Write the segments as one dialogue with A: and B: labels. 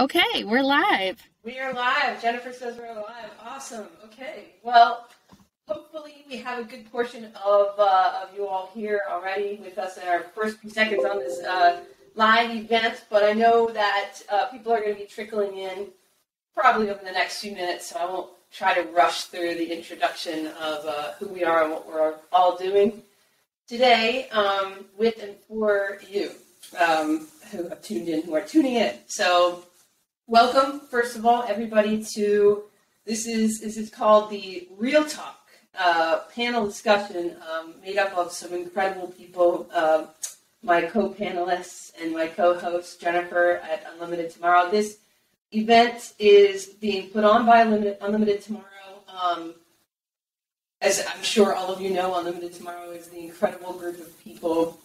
A: Okay, we're live.
B: We are live. Jennifer says we're live. Awesome. Okay. Well, hopefully we have a good portion of, uh, of you all here already with us in our first few seconds on this uh, live event. But I know that uh, people are going to be trickling in probably over the next few minutes, so I won't try to rush through the introduction of uh, who we are and what we're all doing today um, with and for you um, who have tuned in, who are tuning in. So welcome, first of all, everybody to this is this is called the Real Talk uh, panel discussion, um, made up of some incredible people. Uh, my co-panelists and my co-host Jennifer at Unlimited Tomorrow. This event is being put on by Unlimited, Tomorrow. Um, as I'm sure all of you know, Unlimited Tomorrow is the incredible group of people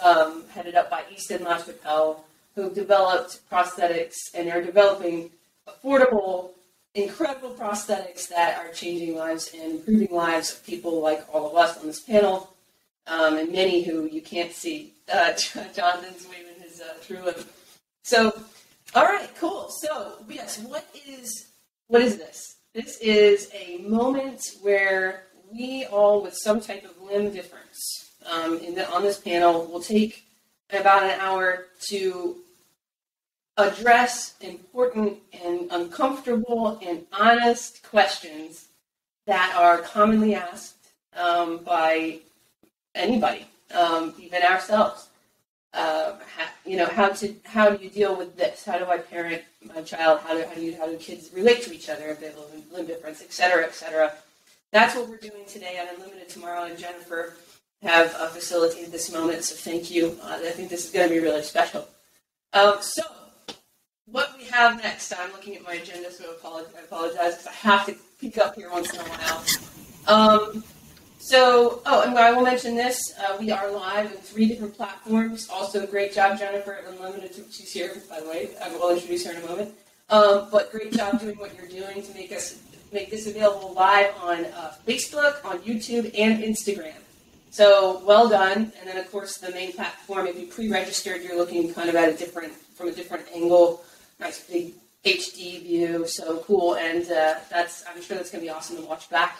B: um, headed up by Easton LaChapelle who've developed prosthetics and are developing affordable, incredible prosthetics that are changing lives and improving lives of people like all of us on this panel, um, and many who you can't see. Uh, Jonathan's waving his uh, through him. So, all right, cool. So, yes, what is what is this? This is a moment where we all, with some type of limb difference, um, the, on this panel, will take about an hour to address important and uncomfortable and honest questions that are commonly asked um, by anybody, um, even ourselves. Uh, how, you know, how to how do you deal with this? How do I parent my child? How do how do, you, how do kids relate to each other if they have a limb difference, et cetera, et cetera? That's what we're doing today on Unlimited Tomorrow, and Jennifer have uh, facilitated this moment, so thank you. Uh, I think this is going to be really special. Um, so, what we have next, I'm looking at my agenda, so I apologize because I have to peek up here once in a while. Um, so, oh, and I will mention this: uh, we are live in three different platforms. Also, great job, Jennifer Unlimited. She's here, by the way. I will introduce her in a moment. Um, but great job doing what you're doing to make us make this available live on uh, Facebook, on YouTube, and Instagram. So well done. And then, of course, the main platform. If you pre-registered, you're looking kind of at a different from a different angle nice big HD view, so cool, and uh, that's I'm sure that's going to be awesome to watch back.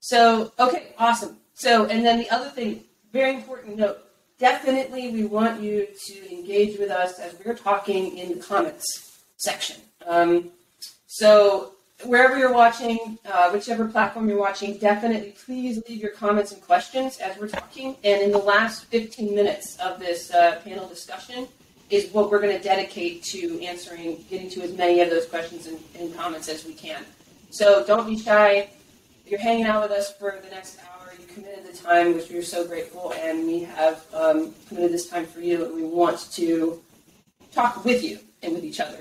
B: So okay, awesome. So and then the other thing, very important note, definitely we want you to engage with us as we're talking in the comments section. Um, so wherever you're watching, uh, whichever platform you're watching, definitely please leave your comments and questions as we're talking. And in the last 15 minutes of this uh, panel discussion, is what we're going to dedicate to answering, getting to as many of those questions and, and, comments as we can. So don't be shy. You're hanging out with us for the next hour. You committed the time, which we're so grateful, and we have um, committed this time for you, and we want to talk with you and with each other,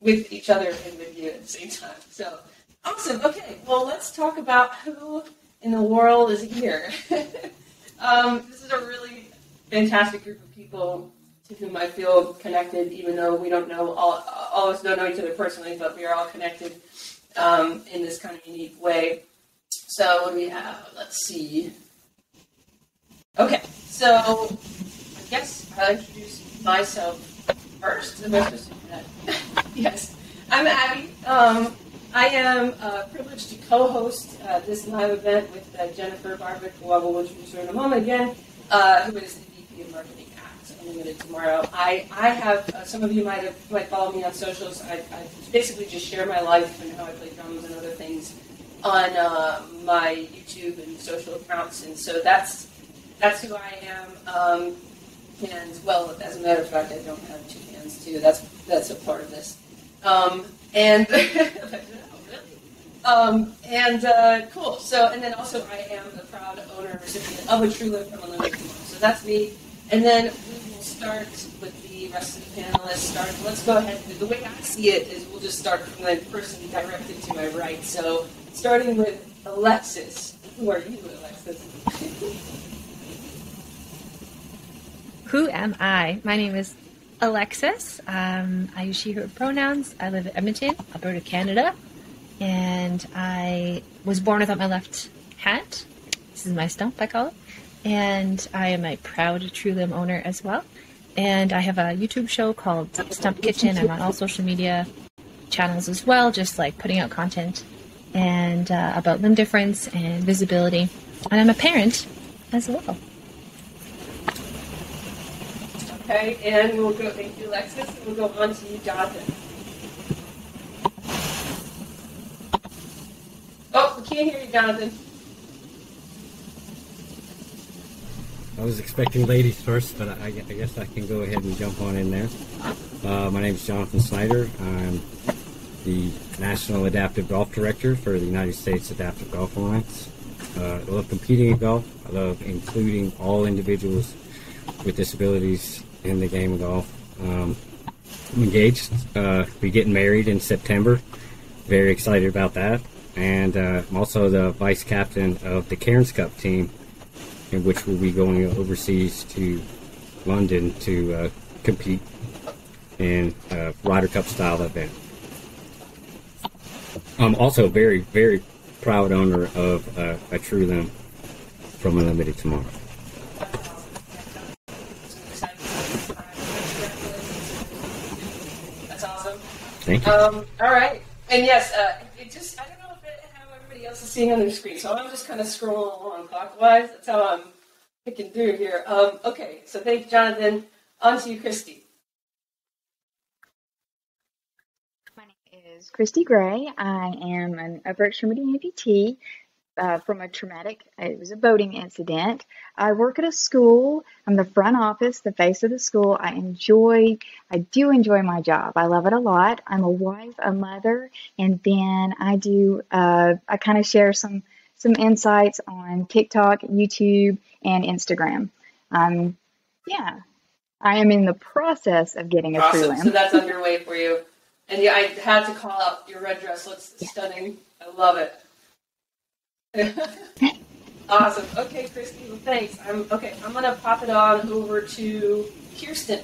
B: with each other and with you at the same time. So awesome. Okay, well, let's talk about who in the world is here. um, this is a really fantastic group of people to whom I feel connected, even though we don't know all, all of us don't know each other personally, but we are all connected um, in this kind of unique way. So what do we have? Let's see. Okay, so I guess I'll introduce myself first. Am I that? yes, I'm Abby. Um, I am uh, privileged to co-host uh, this live event with uh, Jennifer Barbic, who I will introduce her in a moment again, uh, who is the VP of Marketing Tomorrow. I, I have, uh, some of you might have might follow me on socials. I, I basically just share my life and how I play drums and other things on uh, my YouTube and social accounts, and so that's that's who I am. Um, and well, as a matter of fact, I don't have two hands too. That's that's a part of this. Um, and um, and uh, cool. So, and then also I am the proud owner recipient of a TrueLimb from Unlimited So that's me. And then start with the rest of the panelists. Start. Let's go ahead. The way I see it is we'll just start from the person directed to my right. So starting with Alexis. Who are you, Alexis?
A: Who am I? My name is Alexis. Um, I use she, her pronouns. I live in Edmonton, Alberta, Canada. And I was born without my left hat. This is my stump, I call it. And I am a proud TrueLimb owner as well And I have a YouTube show called Stump Kitchen. I'm on all social media channels as well, just like putting out content and uh, about limb difference and visibility. And I'm a parent as well.
B: Okay, and we'll go, thank you, Alexis, we'll go on to you, Jonathan. Oh, we can't hear you, Jonathan.
C: I was expecting ladies first, but I, I guess I can go ahead and jump on in there. Uh, my name is Jonathan Snyder. I'm the National Adaptive Golf Director for the United States Adaptive Golf Alliance. Uh, I love competing in golf. I love including all individuals with disabilities in the game of golf. Um, I'm engaged. Uh, we getting married in September. Very excited about that. And uh, I'm also the vice captain of the Cairns Cup team, in which we'll be going overseas to London to uh, compete in a Ryder Cup style event. I'm also very, very proud owner of uh, a TrueLimb from Unlimited Tomorrow.
B: That's awesome.
C: Thank you.
B: Um, all right, and yes, uh, it just I don't know everybody else is seeing on their screen, so I'm just kind of scrolling along clockwise. That's how I'm picking through here. Um, okay, so thank you, Jonathan. On to you, Cristie.
D: My name is Cristie Grey. I am an upper extremity amputee uh, from a traumatic, it was a boating incident. I work at a school. I'm the front office, the face of the school. I enjoy, I do enjoy my job. I love it a lot. I'm a wife, a mother, and then I do, uh, I kind of share some, some insights on TikTok, YouTube, and Instagram. Um, yeah, I am in the process of getting a true
B: Awesome.
D: limb.
B: So that's underway for you. And yeah, I had to call out your red dress. Looks stunning. I love it. awesome. Okay, Cristie. Well, thanks. I'm okay. I'm gonna pop it on over to Kiersten.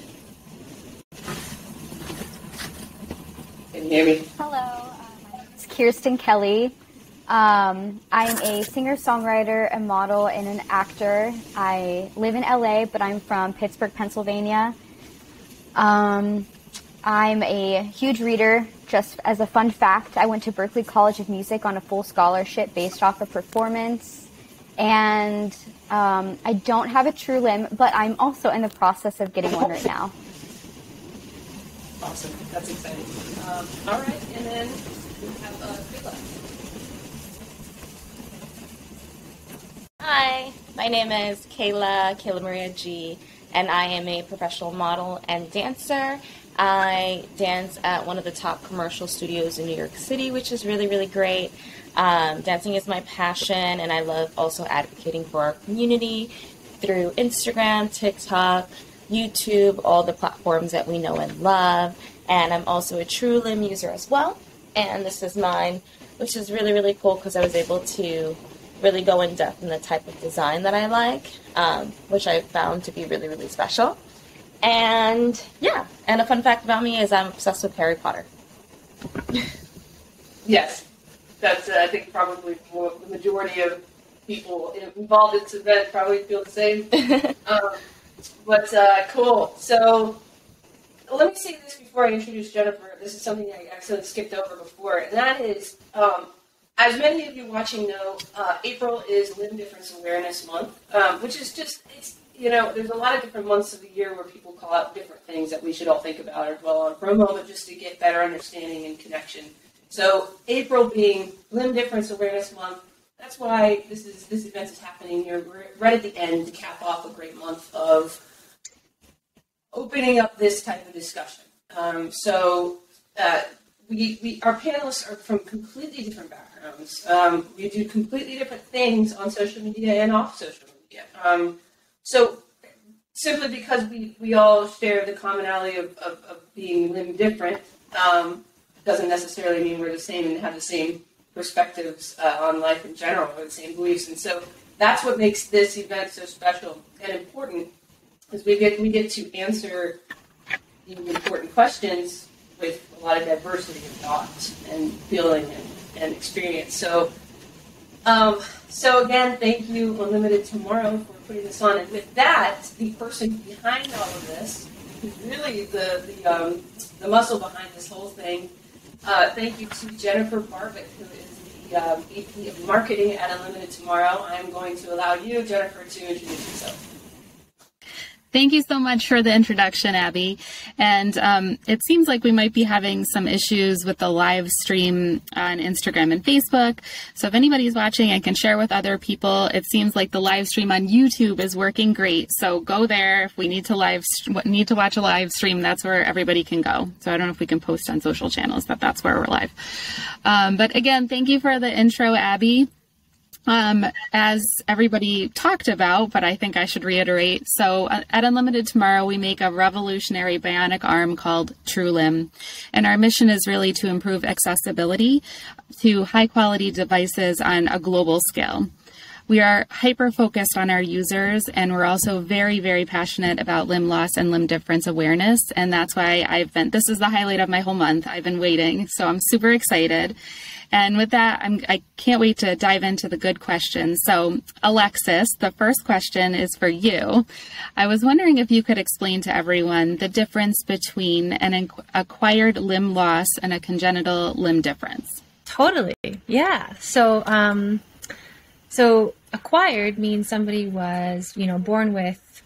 B: Can you hear me?
E: Hello, uh, my name is Kiersten Kelly. Um, I'm a singer songwriter, a model, and an actor. I live in LA, but I'm from Pittsburgh, Pennsylvania. Um, I'm a huge reader. Just as a fun fact, I went to Berklee College of Music on a full scholarship based off of performance. And um, I don't have a TrueLimb, but I'm also in the process of getting one right now.
B: Awesome. That's exciting. Um, all right, and then we have uh, Kayla.
F: Hi, my name is Kayla, Kayla Maria G, and I am a professional model and dancer. I dance at one of the top commercial studios in New York City, which is really, really great. Um, dancing is my passion, and I love also advocating for our community through Instagram, TikTok, YouTube, all the platforms that we know and love. And I'm also a TrueLimb user as well. And this is mine, which is really, really cool because I was able to really go in depth in the type of design that I like, um, which I found to be really, really special. And yeah, and a fun fact about me is I'm obsessed with Harry Potter.
B: Yes, that's uh, I think probably the majority of people involved in this event probably feel the same. um, but uh, cool. So let me say this before I introduce Jennifer. This is something I accidentally skipped over before, and that is, um, as many of you watching know, uh, April is Limb Difference Awareness Month, um, which is just it's you know there's a lot of different months of the year where people call out different things that we should all think about or dwell on for a moment just to get better understanding and connection. So April being Limb Difference Awareness Month, that's why this is this event is happening here. We're right at the end to cap off a great month of opening up this type of discussion. Um, so uh, we, we our panelists are from completely different backgrounds. Um, we do completely different things on social media and off social media. Um, so simply because we, we all share the commonality of, of, of being limb different um, doesn't necessarily mean we're the same and have the same perspectives uh, on life in general or the same beliefs. And so that's what makes this event so special and important is we get we get to answer the important questions with a lot of diversity of thought and feeling and, and experience. So um, so again, thank you, Unlimited Tomorrow, for putting this on. And with that, the person behind all of this who's really the the, um, the muscle behind this whole thing. Uh, thank you to Jennifer Barbic, who is the uh, VP of Marketing at Unlimited Tomorrow. I'm going to allow you, Jennifer, to introduce yourself.
G: Thank you so much for the introduction, Abby. And um, it seems like we might be having some issues with the live stream on Instagram and Facebook. So if anybody's watching, I can share with other people. It seems like the live stream on YouTube is working great. So go there if we need to live need to watch a live stream. That's where everybody can go. So I don't know if we can post on social channels, but that's where we're live. Um, but again, thank you for the intro, Abby. Um, as everybody talked about, but I think I should reiterate. So uh, at Unlimited Tomorrow, we make a revolutionary bionic arm called TrueLimb. And our mission is really to improve accessibility to high quality devices on a global scale. We are hyper focused on our users, and we're also very, very passionate about limb loss and limb difference awareness. And that's why I've been, this is the highlight of my whole month. I've been waiting. So I'm super excited. And with that, I'm, I can't wait to dive into the good questions. So, Alexis, the first question is for you. I was wondering if you could explain to everyone the difference between an acquired limb loss and a congenital limb difference.
A: Totally. Yeah. So, um, so acquired means somebody was, you know, born with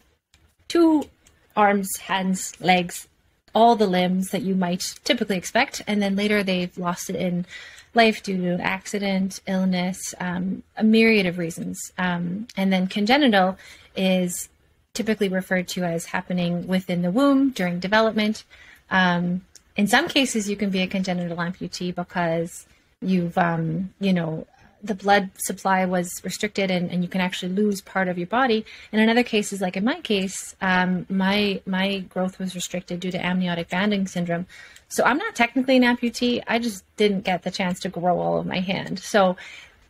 A: two arms, hands, legs, all the limbs that you might typically expect, and then later they've lost it in life due to accident, illness, um, a myriad of reasons. Um, and then congenital is typically referred to as happening within the womb during development. Um, in some cases, you can be a congenital amputee because you've, um, you know, the blood supply was restricted and, and you can actually lose part of your body. And in other cases, like in my case, um, my my growth was restricted due to amniotic banding syndrome. So I'm not technically an amputee. I just didn't get the chance to grow all of my hand. So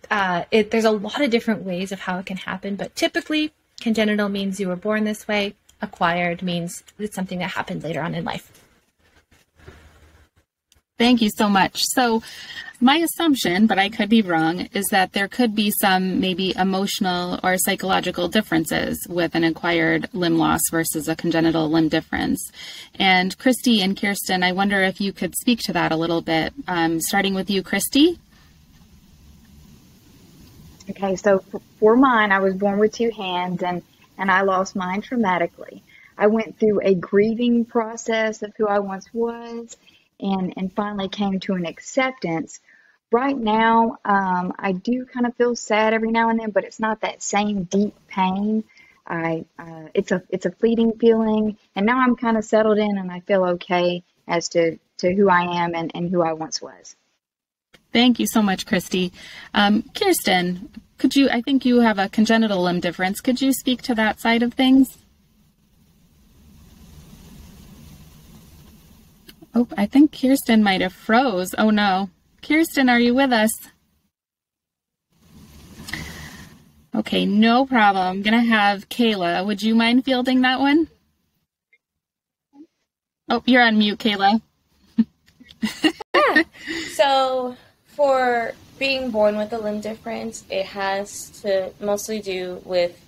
A: uh, it, there's a lot of different ways of how it can happen, but typically congenital means you were born this way. Acquired means it's something that happened later on in life.
G: Thank you so much. So, my assumption, but I could be wrong, is that there could be some maybe emotional or psychological differences with an acquired limb loss versus a congenital limb difference. And Cristie and Kiersten, I wonder if you could speak to that a little bit, um, starting with you, Cristie.
D: Okay, so for mine, I was born with two hands and, and I lost mine traumatically. I went through a grieving process of who I once was and, and finally came to an acceptance right now, um, I do kind of feel sad every now and then, but it's not that same deep pain. I uh, it's a it's a fleeting feeling, and now I'm kind of settled in, and I feel okay as to to who I am and, and who I once was.
G: Thank you so much, Cristie. Um, Kiersten, could you? I think you have a congenital limb difference. Could you speak to that side of things? Oh, I think Kiersten might have froze. Oh no. Kiersten, are you with us? Okay, no problem. I'm going to have Kayla. Would you mind fielding that one? Oh, you're on mute, Kayla.
F: yeah. So, for being born with a limb difference, it has to mostly do with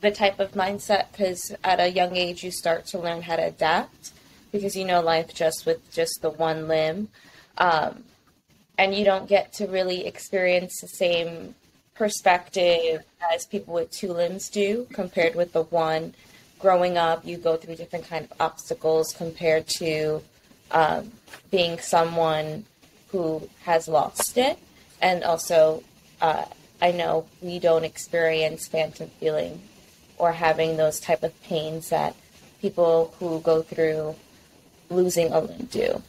F: the type of mindset because at a young age you start to learn how to adapt because you know life just with just the one limb. Um, and you don't get to really experience the same perspective as people with two limbs do compared with the one growing up you go through different kind of obstacles compared to um, being someone who has lost it and also uh, i know we don't experience phantom feeling or having those type of pains that people who go through losing a limb do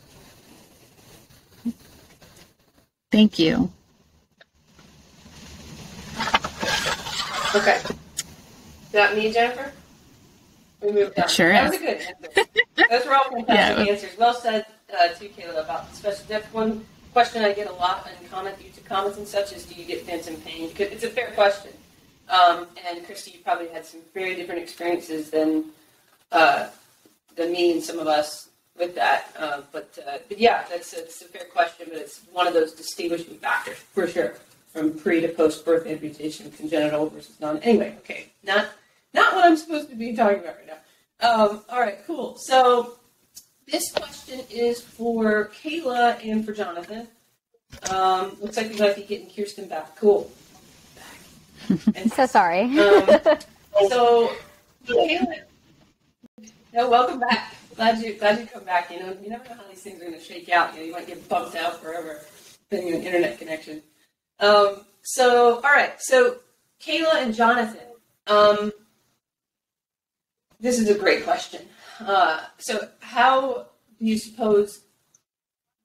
G: Thank you.
B: Okay. Is That me, Jennifer? We moved on.
G: Sure
B: that was a good answer. Those were all fantastic yeah, answers. Well said uh, to Kayla about the special. That's one question I get a lot in comment due to comments and such is do you get phantom pain? Because it's a fair question. Um, and Cristie, you probably had some very different experiences than uh, than me and some of us with that. Uh, but, uh, but yeah, that's a, it's a fair question, but it's one of those distinguishing factors for sure from pre to post birth amputation, congenital versus non. Anyway, okay, not not what I'm supposed to be talking about right now. Um, all right, cool. So this question is for Kayla and for Jonathan. Um, looks like we might be getting Kiersten back. Cool.
E: I'm so sorry.
B: Um, so, Kayla, no, welcome back. Glad you glad you come back. You know, you never know how these things are going to shake out. You know, you might get bumped out forever, depending on internet connection. Um, so, all right. So, Kayla and Jonathan. Um, this is a great question. Uh, so, how do you suppose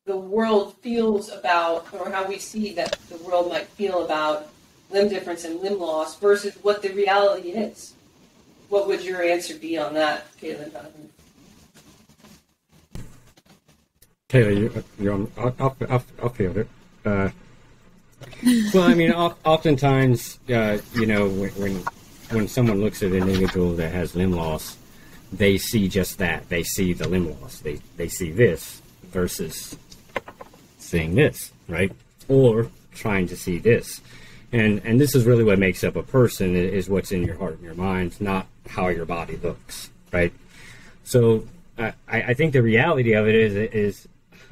B: the world feels about, or how we see that the world might feel about limb difference and limb loss versus what the reality is? What would your answer be on that, Kayla and Jonathan?
C: Taylor, you, you're on. I'll, I'll, field it. Uh, well, I mean, oftentimes, uh, you know, when, when when someone looks at an individual that has limb loss, they see just that. They see the limb loss. They they see this versus seeing this, right? Or trying to see this. And and this is really what makes up a person is what's in your heart and your mind, not how your body looks, right? So I, I think the reality of it is is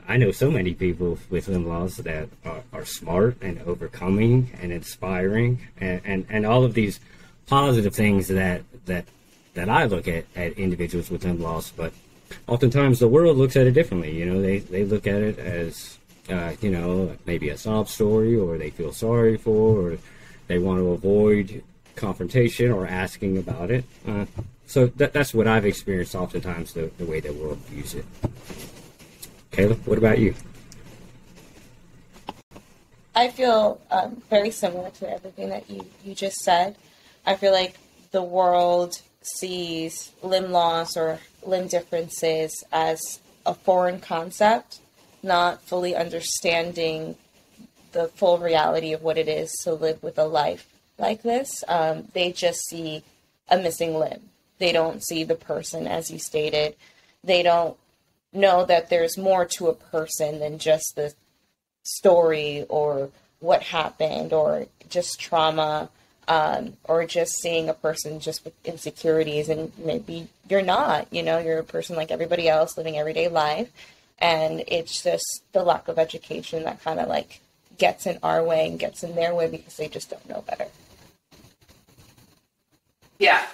C: I know so many people with loss that are, are smart and overcoming and inspiring and, and, and all of these positive things that that that I look at at individuals with loss, but oftentimes the world looks at it differently. You know, they, they look at it as uh, you know maybe a sob story, or they feel sorry for, or they want to avoid confrontation or asking about it. Uh, so that, that's what I've experienced oftentimes the, the way the world views it. Kayla, what about you?
F: I feel um, very similar to everything that you, you just said. I feel like the world sees limb loss or limb differences as a foreign concept, not fully understanding the full reality of what it is to live with a life like this. Um, they just see a missing limb. They don't see the person, as you stated. They don't know that there's more to a person than just the story or what happened or just trauma um, or just seeing a person just with insecurities and maybe you're not you know you're a person like everybody else living everyday life and it's just the lack of education that kind of like gets in our way and gets in their way because they just don't know better
B: Yeah,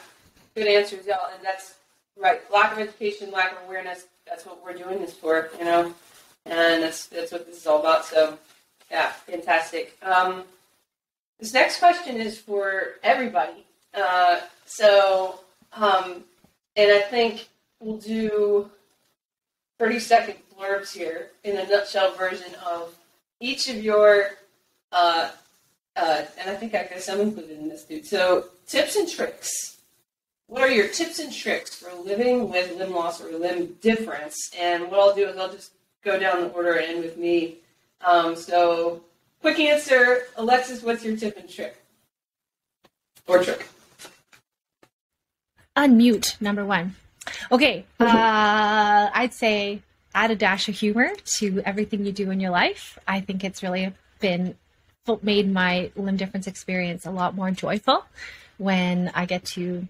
B: good answers, y'all. And that's right. Lack of education, lack of awareness. That's what we're doing this for, you know. And that's that's what this is all about. So, yeah, fantastic. Um, this next question is for everybody. Uh, so, um, and I think we'll do thirty second blurbs here in a nutshell version of each of your. Uh, uh, and I think I guess I'm included in this, dude. So, tips and tricks. What are your tips and tricks for living with limb loss or limb difference? And what I'll do is I'll just go down the order and end with me. Um, so, quick answer Alexis, what's your tip and trick? Or trick?
A: Unmute, number one. Okay, uh, I'd say add a dash of humor to everything you do in your life. I think it's really been made my limb difference experience a lot more joyful when I get to,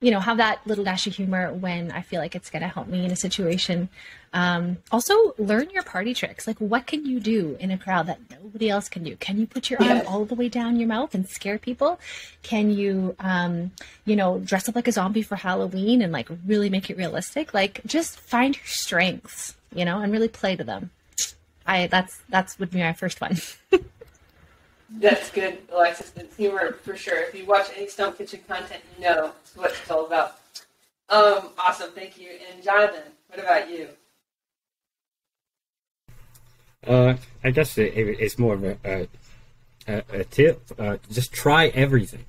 A: you know, have that little dash of humor when I feel like it's going to help me in a situation. Um, also, learn your party tricks. Like, what can you do in a crowd that nobody else can do? Can you put your arm all the way down your mouth and scare people? Can you, um, you know, dress up like a zombie for Halloween and like really make it realistic? Like, just find your strengths, you know, and really play to them. I that's that's would be my first one.
B: That's good, Alexis. It's humor for sure. If you watch any Stump Kitchen content, you know what it's all about. Um, awesome, thank you. And Jonathan, what about you?
C: Uh, I guess it, it, it's more of a, a, a, a tip. Uh, just try everything,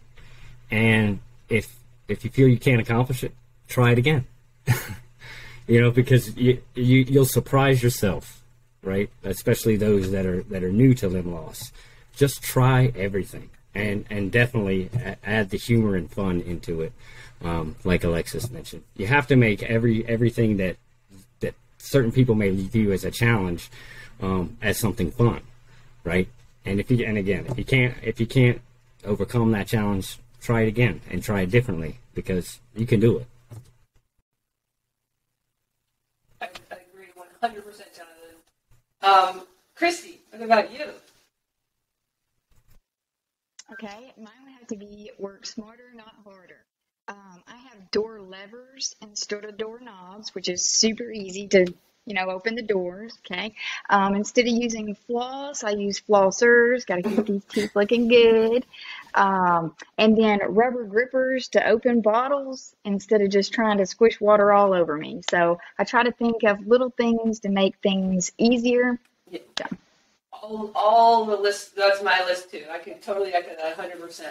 C: and if if you feel you can't accomplish it, try it again. you know, because you, you you'll surprise yourself, right? Especially those that are that are new to limb loss just try everything and and definitely add the humor and fun into it. Um, like Alexis mentioned, you have to make every everything that that certain people may view as a challenge um, as something fun, right? And if you and again, if you can't if you can't overcome that challenge, try it again and try it differently because you can do it.
B: I, I agree one hundred percent, Jonathan. Um, Cristie, what about you?
D: Okay, mine would have to be work smarter, not harder. Um, I have door levers instead of door knobs, which is super easy to, you know, open the doors. Okay. Um, instead of using floss, I use flossers. Got to keep these teeth looking good. Um, and then rubber grippers to open bottles instead of just trying to squish water all over me. So I try to think of little things to make things easier.
B: Yeah. All, all the list, that's my list too. I can totally echo that 100%.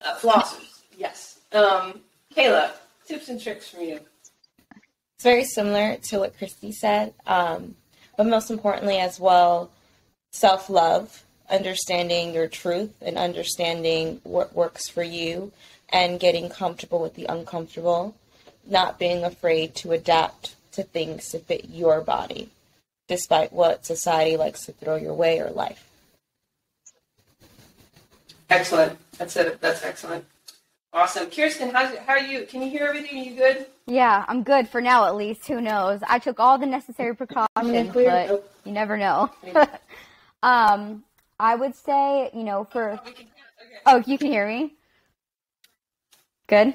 B: Uh, flossers, yes. Um, Kayla, tips and tricks from you.
F: It's very similar to what Cristie said, um, but most importantly, as well, self love, understanding your truth and understanding what works for you, and getting comfortable with the uncomfortable, not being afraid to adapt to things to fit your body, despite what society likes to throw your way or life.
B: Excellent. That's it. That's excellent. Awesome. Kiersten, how's, how are you? Can you hear everything? Are you good?
E: Yeah, I'm good for now at least. Who knows? I took all the necessary precautions,
B: clear?
E: but
B: Nope.
E: you never know. um, I would say, you know, for
B: We can, okay.
E: oh, you can hear me. Good.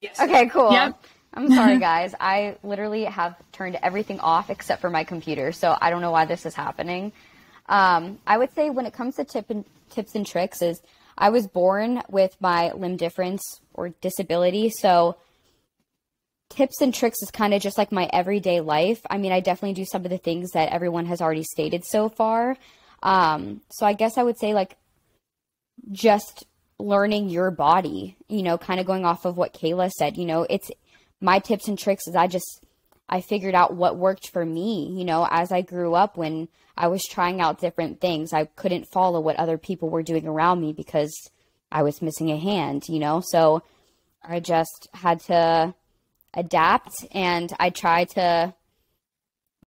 B: Yes.
E: Okay, cool.
G: Yep.
E: I'm sorry, guys. I literally have turned everything off except for my computer, so I don't know why this is happening. Um, I would say when it comes to tip and, tips and tricks, is I was born with my limb difference or disability, so tips and tricks is kind of just like my everyday life. I mean, I definitely do some of the things that everyone has already stated so far. Um, so I guess I would say like just learning your body, you know, kind of going off of what Kayla said, you know, it's my tips and tricks is I just I figured out what worked for me, you know, as I grew up when I was trying out different things. I couldn't follow what other people were doing around me because I was missing a hand, you know. So I just had to adapt and I tried to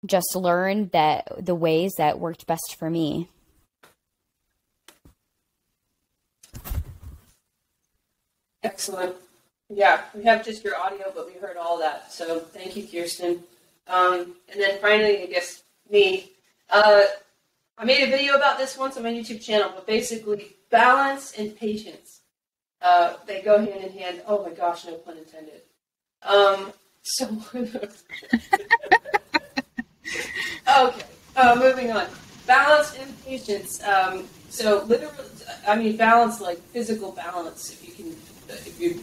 E: just learn that the ways that worked best for me.
B: Excellent. Yeah, we have just your audio, but we heard all that. So thank you, Kiersten. Um, and then finally, I guess me. Uh, I made a video about this once on my YouTube channel, but basically, balance and patience. Uh, they go hand in hand. Oh my gosh, no pun intended. Um, so, okay, uh, moving on. Balance and patience. Um, so, literally, I mean, balance like physical balance. If you can, if you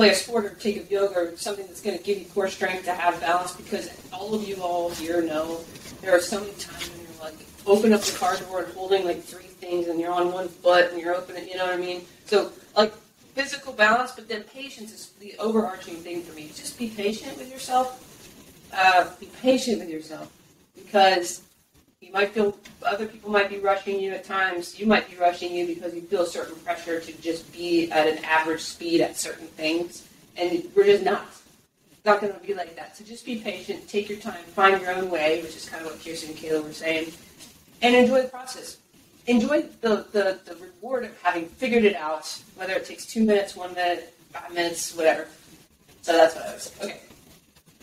B: play a sport or take a yoga or something that's going to give you core strength to have balance, because all of you all here know there are so many times when you're like open up the car door and holding like three things, and you're on one foot and you're opening. You know what I mean? So, like physical balance, but then patience is the overarching thing for me. Just be patient with yourself. Uh, be patient with yourself because you might feel other people might be rushing you at times. You might be rushing you because you feel a certain pressure to just be at an average speed at certain things, and we're just not. It's not going to be like that. So just be patient, take your time, find your own way, which is kind of what Kiersten and Kayla were saying, and enjoy the process. Enjoy the, the, the reward of having figured it out, whether it takes two minutes, one minute, five minutes, whatever. So that's what I was saying. Okay.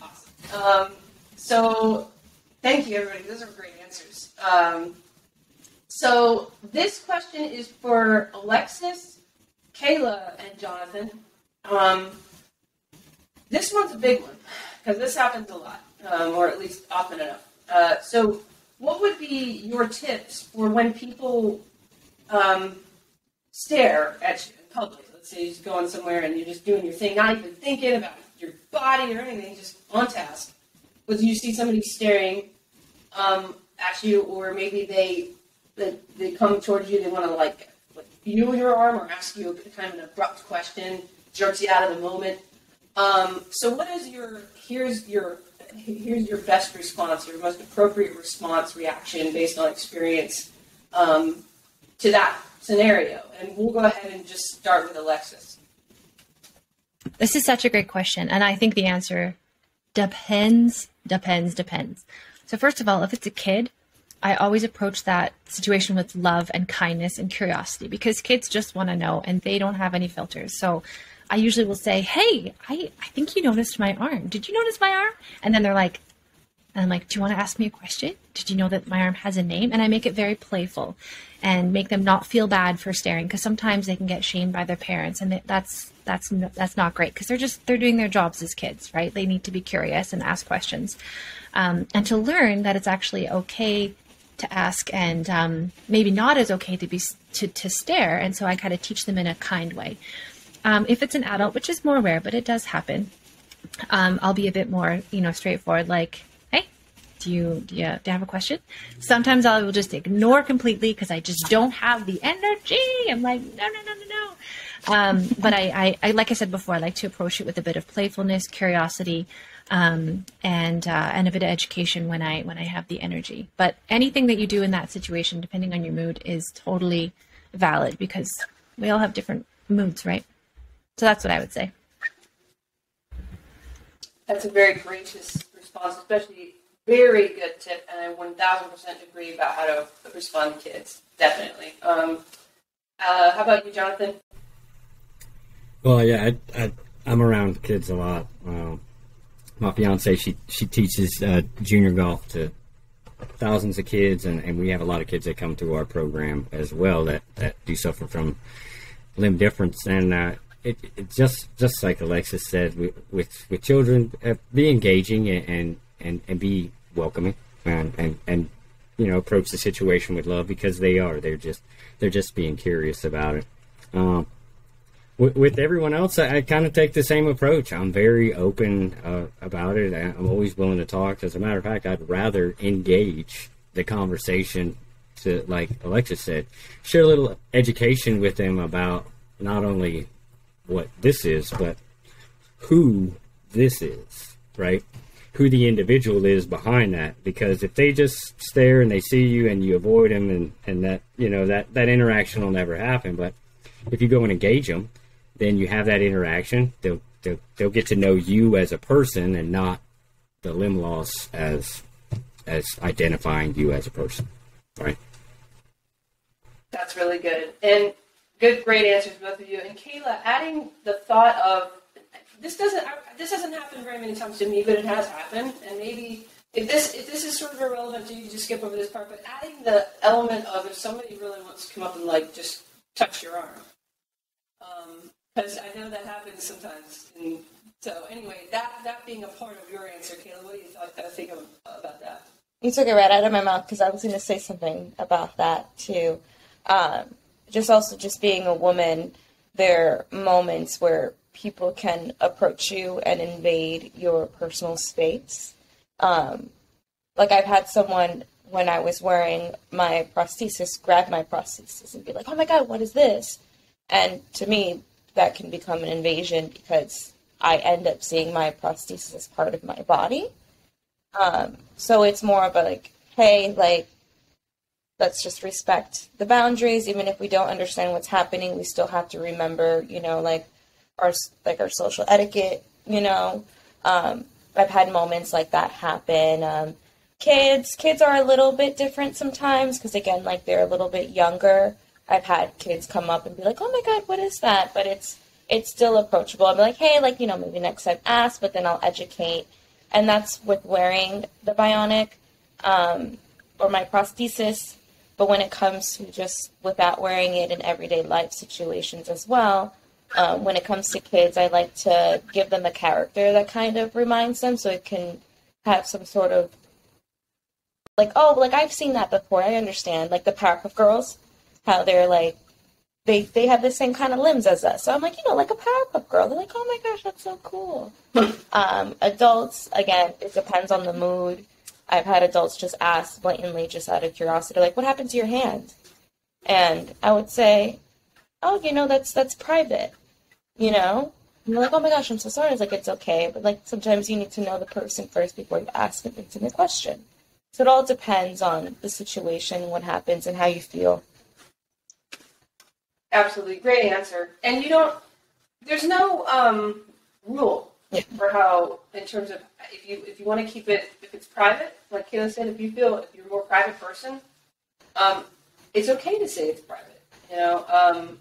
B: Awesome. Um, so thank you, everybody. Those are great answers. Um, so this question is for Alexis, Kayla, and Jonathan. Um, this one's a big one because this happens a lot, um, or at least often enough. Uh, so, what would be your tips for when people um, stare at you in public? Let's say you're going somewhere and you're just doing your thing, not even thinking about your body or anything, just on task. But you see somebody staring um, at you, or maybe they, they they come towards you, they want to like, like feel your arm or ask you a kind of an abrupt question, jerks you out of the moment. Um, so, what is your here's your here's your best response, your most appropriate response reaction based on experience um, to that scenario? And we'll go ahead and just start with Alexis.
A: This is such a great question. And I think the answer depends, depends, depends. So, first of all, if it's a kid, I always approach that situation with love and kindness and curiosity because kids just want to know and they don't have any filters. So, I usually will say, Hey, I, I think you noticed my arm. Did you notice my arm? And then they're like, And I'm like, Do you want to ask me a question? Did you know that my arm has a name? And I make it very playful and make them not feel bad for staring because sometimes they can get shamed by their parents and that's that's that's not great because they're just they're doing their jobs as kids right they need to be curious and ask questions um, and to learn that it's actually okay to ask and um, maybe not as okay to be to, to stare and so i kind of teach them in a kind way um, if it's an adult which is more rare but it does happen um, i'll be a bit more you know straightforward like do you do you, do you have a question sometimes i will just ignore completely because i just don't have the energy i'm like no no no no no um, but I, I, I, like I said before, I like to approach it with a bit of playfulness, curiosity, um, and uh, and a bit of education when I when I have the energy. But anything that you do in that situation, depending on your mood, is totally valid because we all have different moods, right? So that's what I would say.
B: That's a very gracious response, especially very good tip, and I 1000% agree about how to respond to kids. Definitely. Um, uh, how about you, Jonathan?
C: Well, yeah, I, I, am around kids a lot. Um, my fiance, she she teaches uh, junior golf to thousands of kids, and, and we have a lot of kids that come through our program as well that, that do suffer from limb difference. And uh, it, it just just like Alexis said, with with, with children, uh, be engaging and, and and be welcoming, and, and and you know approach the situation with love because they are. They're just they're just being curious about it. Um, with, everyone else, I, I kind of take the same approach. I'm very open uh, about it. I'm always willing to talk. As a matter of fact, I'd rather engage the conversation to, like Alexis said, share a little education with them about not only what this is, but who this is, right? Who the individual is behind that. Because if they just stare and they see you and you avoid them, and, and that you know that that interaction will never happen. But if you go and engage them, then you have that interaction. They'll, they'll, they'll get to know you as a person and not the limb loss as as identifying you as a person, right?
B: That's really good and good, great answers, both of you. And Kayla, adding the thought of this doesn't this hasn't happened very many times to me, but it has happened, and maybe if this if this is sort of irrelevant to you, just skip over this part. But adding the element of if somebody really wants to come up and like just touch your arm, um, because I know that happens sometimes. And so anyway, that that being a part of your answer, Kayla, what do you th- think of, about that?
F: You took it right out of my mouth because I was going to say something about that too. Um, just also just being a woman, there are moments where people can approach you and invade your personal space. Um, like I've had someone when I was wearing my prosthesis grab my prosthesis and be like, "Oh my god, what is this?" And to me, that can become an invasion because I end up seeing my prosthesis as part of my body. Um, so it's more of a like, hey, like, let's just respect the boundaries, even if we don't understand what's happening. We still have to remember, you know, like our like our social etiquette. You know, um, I've had moments like that happen. Um, kids, kids are a little bit different sometimes because again, like they're a little bit younger. I've had kids come up and be like, "Oh my god, what is that?" But it's it's still approachable. I'm like, "Hey, like you know, maybe next time ask," but then I'll educate, and that's with wearing the bionic um, or my prosthesis. But when it comes to just without wearing it in everyday life situations as well, um, when it comes to kids, I like to give them a character that kind of reminds them, so it can have some sort of like, oh, like I've seen that before. I understand, like the Powerpuff Girls how they're like they they have the same kind of limbs as us. So I'm like, you know, like a Powerpuff Girl. They're like, oh my gosh, that's so cool. um, adults, again, it depends on the mood. I've had adults just ask blatantly, just out of curiosity, like, what happened to your hand? And I would say, oh, you know, that's that's private. You know, and they're like, oh my gosh, I'm so sorry. It's like it's okay, but like sometimes you need to know the person first before you ask an intimate question. So it all depends on the situation, what happens, and how you feel.
B: Absolutely, great answer. And you don't. There's no um, rule
F: yeah.
B: for how, in terms of if you if you want to keep it if it's private, like Kayla said, if you feel if you're a more private person, um, it's okay to say it's private. You know, um,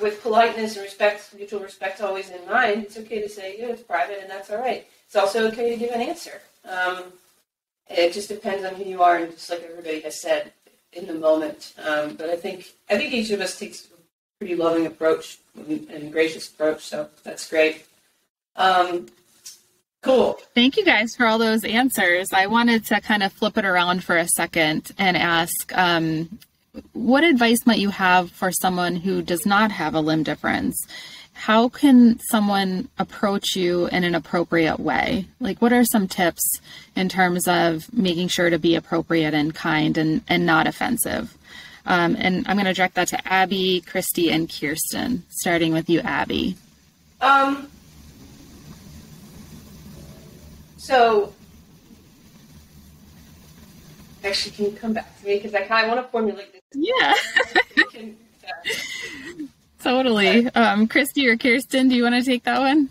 B: with politeness and respect, mutual respect always in mind, it's okay to say yeah, it's private, and that's all right. It's also okay to give an answer. Um, it just depends on who you are, and just like everybody has said, in the moment. Um, but I think I think each of us takes a pretty loving approach and gracious approach, so that's great. Um, cool.
G: Thank you guys for all those answers. I wanted to kind of flip it around for a second and ask um, what advice might you have for someone who does not have a limb difference? How can someone approach you in an appropriate way? Like, what are some tips in terms of making sure to be appropriate and kind and, and not offensive? Um, and I'm going to direct that to Abby, Cristie, and Kiersten, starting with you, Abby.
B: Um, so, actually, can you come back to me? Because I kind of want to formulate this.
G: Yeah.
B: Can- uh,
G: totally. Um, Cristie or Kiersten, do you want to take that one?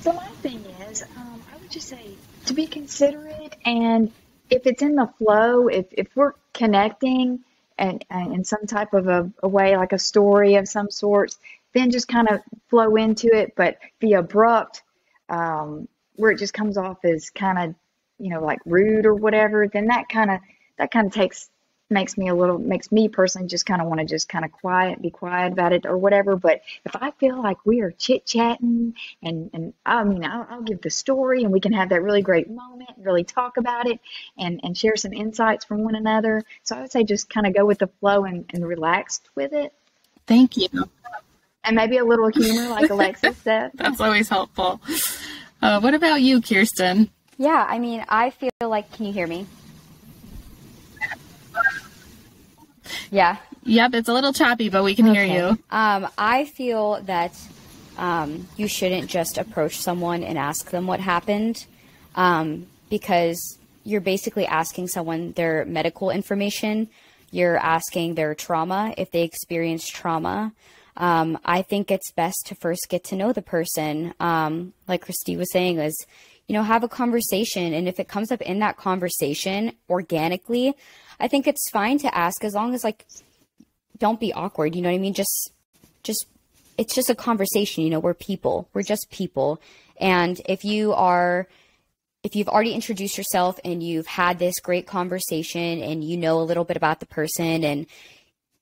D: So my thing is, um, I would just say to be considerate, and if it's in the flow, if if we're connecting and, and in some type of a, a way, like a story of some sorts, then just kind of flow into it. But be abrupt, um, where it just comes off as kind of, you know, like rude or whatever, then that kind of that kind of takes makes me a little makes me personally just kind of want to just kind of quiet be quiet about it or whatever but if i feel like we are chit chatting and and i mean I'll, I'll give the story and we can have that really great moment and really talk about it and and share some insights from one another so i would say just kind of go with the flow and, and relaxed with it
G: Thank you.
D: and maybe a little humor like alexis said
G: That's always helpful. Uh, what about you, Kiersten?
E: Yeah, I mean, I feel like, can you hear me? Yeah.
G: Yep, it's a little choppy, but we can hear you.
E: Um, I feel that um, you shouldn't just approach someone and ask them what happened um, because you're basically asking someone their medical information. You're asking their trauma, if they experienced trauma. Um, I think it's best to first get to know the person. Um, like Cristie was saying, is you know have a conversation, and if it comes up in that conversation organically, I think it's fine to ask as long as like don't be awkward. You know what I mean? Just, just, it's just a conversation. You know, we're people. We're just people. And if you are, if you've already introduced yourself and you've had this great conversation and you know a little bit about the person and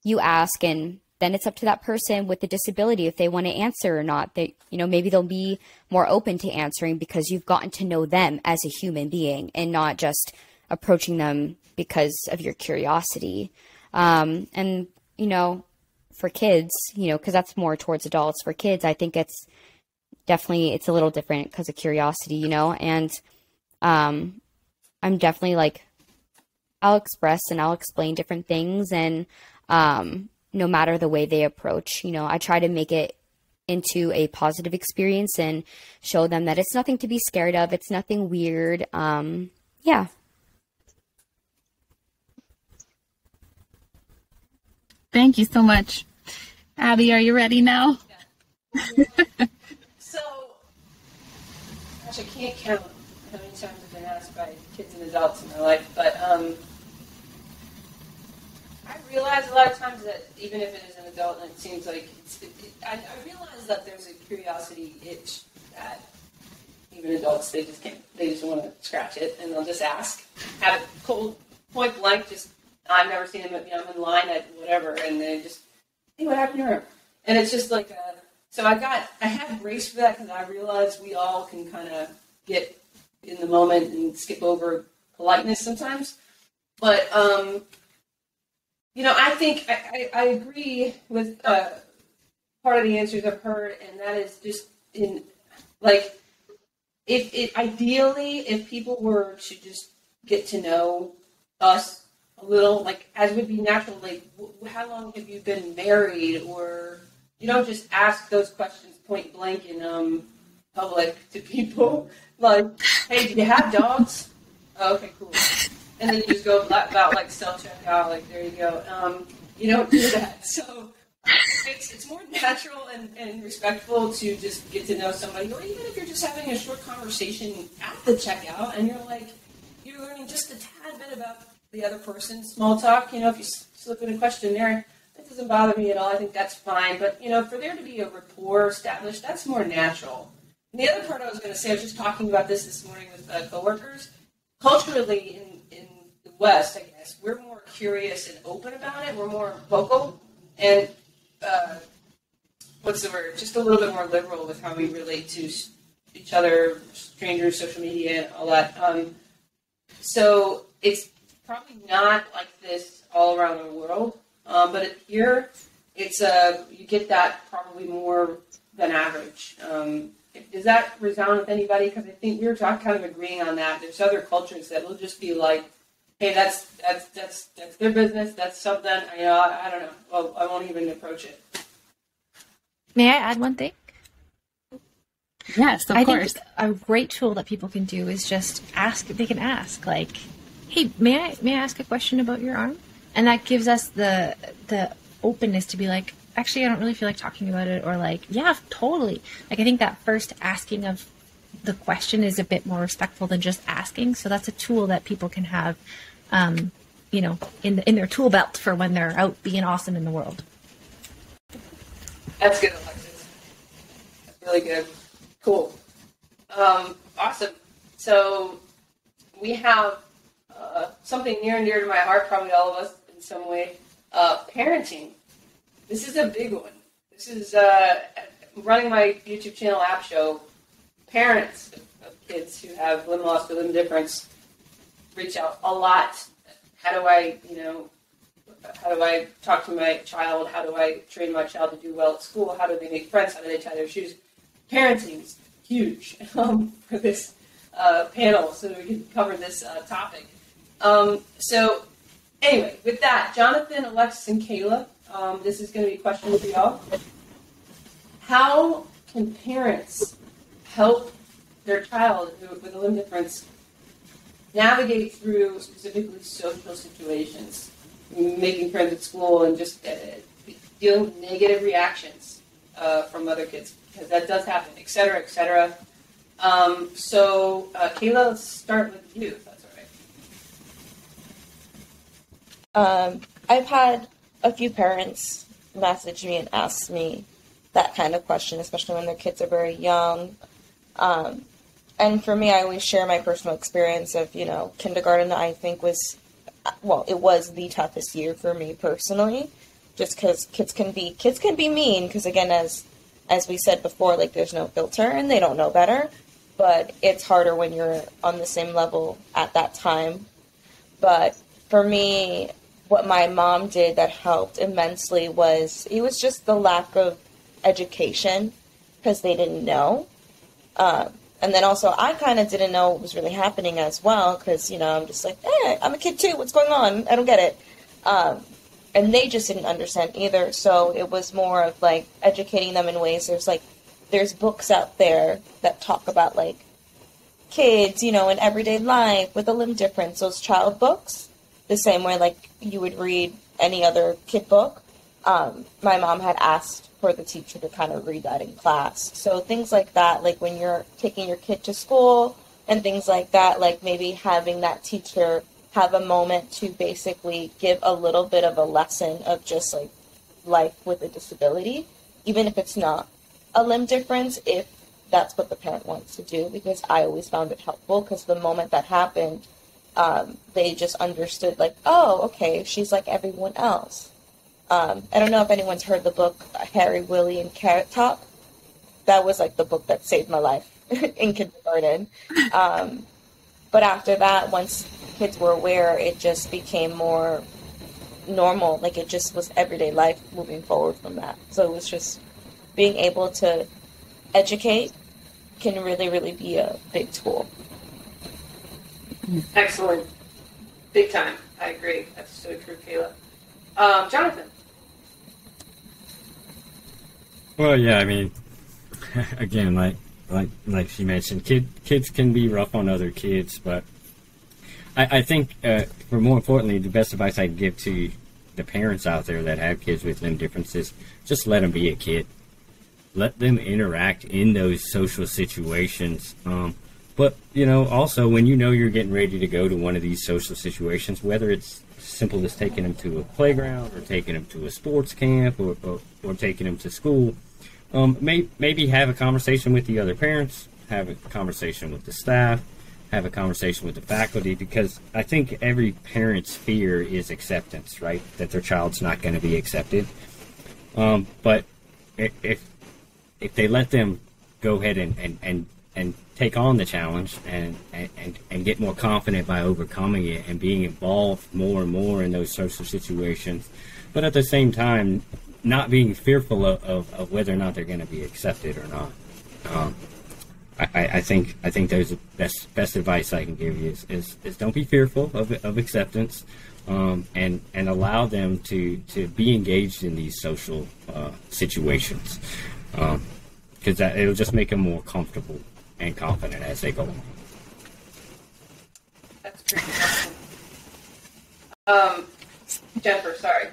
E: you ask and then it's up to that person with the disability if they want to answer or not. They, you know, maybe they'll be more open to answering because you've gotten to know them as a human being and not just approaching them because of your curiosity. Um, and you know, for kids, you know, because that's more towards adults. For kids, I think it's definitely it's a little different because of curiosity, you know. And um, I'm definitely like, I'll express and I'll explain different things, and um, no matter the way they approach, you know, I try to make it into a positive experience and show them that it's nothing to be scared of. It's nothing weird. Um, yeah.
G: Thank you so much. Abby, are you ready now?
B: So, gosh, I can't count how many times I've been asked by kids and adults in my life, but um, I realize a lot of times that even if it is an adult and it seems like it, I, I realize that there's a curiosity itch that even adults they just can't they just want to scratch it and they'll just ask, have it cold point blank. Just I've never seen them. You know, I'm in line at whatever, and they just hey, what happened here? And it's just like, uh, so I got, I have grace for that because I realize we all can kind of get in the moment and skip over politeness sometimes. But, um, you know, I think I, I, I agree with uh, part of the answers I've heard, and that is just in, like, if it ideally, if people were to just get to know us a little, like as would be natural, like w- how long have you been married, or you don't just ask those questions point blank in um public to people, like, hey, do you have dogs? Oh, okay, cool. And then you just go about, like self checkout, like there you go. Um, you don't do that, so. It's, it's more natural and, and respectful to just get to know somebody, or even if you're just having a short conversation at the checkout and you're like, you're learning just a tad bit about the other person. Small talk, you know, if you slip in a question there, that doesn't bother me at all. I think that's fine. But, you know, for there to be a rapport established, that's more natural. And the other part I was going to say, I was just talking about this this morning with uh, coworkers. Culturally, in, West, I guess, we're more curious and open about it. We're more vocal and uh, what's the word? Just a little bit more liberal with how we relate to each other, strangers, social media, all that. Um, so it's probably not like this all around the world, um, but here it's uh, you get that probably more than average. Um, does that resound with anybody? Because I think we were talking, kind of agreeing on that. There's other cultures that will just be like, "Hey, that's that's that's that's their business. That's something." You know, I, uh, I don't know. Well, I won't even approach it.
A: May I add one thing?
G: Yes, of
A: I
G: course.
A: think a great tool that people can do is just ask. They can ask like, "Hey, may I may I ask a question about your arm?" And that gives us the the openness to be like, "Actually, I don't really feel like talking about it," or like, "Yeah, totally." Like I think that first asking of the question is a bit more respectful than just asking. So that's a tool that people can have, um, you know, in in their tool belt for when they're out being awesome in the world.
B: That's good, Alexis. That's really good. Cool. Um, awesome. So we have uh, something near and dear to my heart, probably all of us in some way. Uh, parenting. This is a big one. This is uh, running my YouTube channel app show. Parents of kids who have limb loss or limb difference reach out a lot. How do I, you know, how do I talk to my child? How do I train my child to do well at school? How do they make friends? How do they tie their shoes? Parenting is huge um, for this uh, panel, so we can cover this uh, topic. Um, so, anyway, with that, Jonathan, Alexis, and Kayla, um, this is going to be a question for y'all. How can parents help their child with a limb difference navigate through specifically social situations? making friends at school and just uh, dealing with negative reactions uh, from other kids because that does happen, et cetera, et cetera. Um, so, uh, Kayla, let's start with you, if that's all right.
F: Um, I've had a few parents message me and ask me that kind of question, especially when their kids are very young. Um, and for me, I always share my personal experience of, you know, kindergarten, I think was, well, it was the toughest year for me personally, just because kids can be, kids can be mean, because again, as, as we said before, like there's no filter and they don't know better, but it's harder when you're on the same level at that time. But for me, what my mom did that helped immensely was it was just the lack of education because they didn't know. Um, and then also, I kind of didn't know what was really happening as well because, you know, I'm just like, eh, I'm a kid too. What's going on? I don't get it. Um, and they just didn't understand either. So it was more of like educating them in ways. There's like, there's books out there that talk about like kids, you know, in everyday life with a limb difference, those child books, the same way like you would read any other kid book. Um, my mom had asked for the teacher to kind of read that in class. So things like that, like when you're taking your kid to school and things like that, like maybe having that teacher have a moment to basically give a little bit of a lesson of just like life with a disability, even if it's not a limb difference, if that's what the parent wants to do, because I always found it helpful because the moment that happened, um, they just understood like, oh, okay, she's like everyone else. Um, I don't know if anyone's heard the book Harry, Willie, and Carrot Top. That was like the book that saved my life in kindergarten. Um, but after that, once kids were aware, it just became more normal. Like it just was everyday life moving forward from that. So it was just being able to educate can really, really be a big tool.
B: Excellent. Big time. I agree. That's so true, Kayla. Um, Jonathan.
C: Well, yeah, I mean, again, like like like she mentioned, kid kids can be rough on other kids, but I, I think, uh, for more importantly, the best advice I give to the parents out there that have kids with limb differences, just let them be a kid. Let them interact in those social situations. Um, but you know, also when you know you're getting ready to go to one of these social situations, whether it's simple as taking them to a playground or taking them to a sports camp or, or, or taking them to school, um, may, maybe have a conversation with the other parents, have a conversation with the staff, have a conversation with the faculty, because I think every parent's fear is acceptance, right? That their child's not going to be accepted. Um, but if if they let them go ahead and, and, and, and take on the challenge and, and, and get more confident by overcoming it and being involved more and more in those social situations, but at the same time, not being fearful of, of, of whether or not they're going to be accepted or not. Um, I, I, think I think those the best best advice I can give you is, is, is don't be fearful of, of acceptance um, and and allow them to, to be engaged in these social uh, situations because um, it'll just make them more comfortable and confident as they go along.
B: That's pretty awesome. Um, Jennifer, sorry.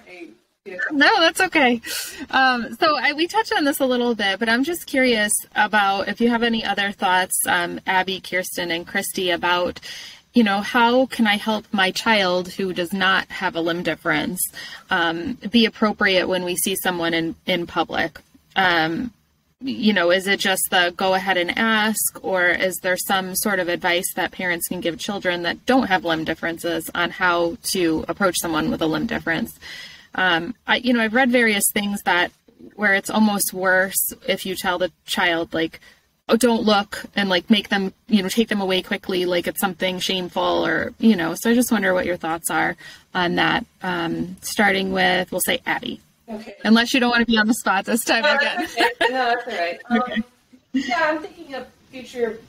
G: No, that's okay. Um, so I, we touched on this a little bit, but I'm just curious about if you have any other thoughts, um, Abby, Kiersten, and Cristie, about you know how can I help my child who does not have a limb difference um, be appropriate when we see someone in in public. Um, you know, is it just the go ahead and ask, or is there some sort of advice that parents can give children that don't have limb differences on how to approach someone with a limb difference? Um, I, you know, I've read various things that where it's almost worse if you tell the child like, "Oh, don't look," and like make them, you know, take them away quickly, like it's something shameful, or you know. So I just wonder what your thoughts are on that. Um, starting with, we'll say Abby.
B: Okay.
G: Unless you don't want to be on the spot this time
B: no,
G: again.
B: That's okay. No, that's all right. Um, okay. Yeah, I'm thinking of future.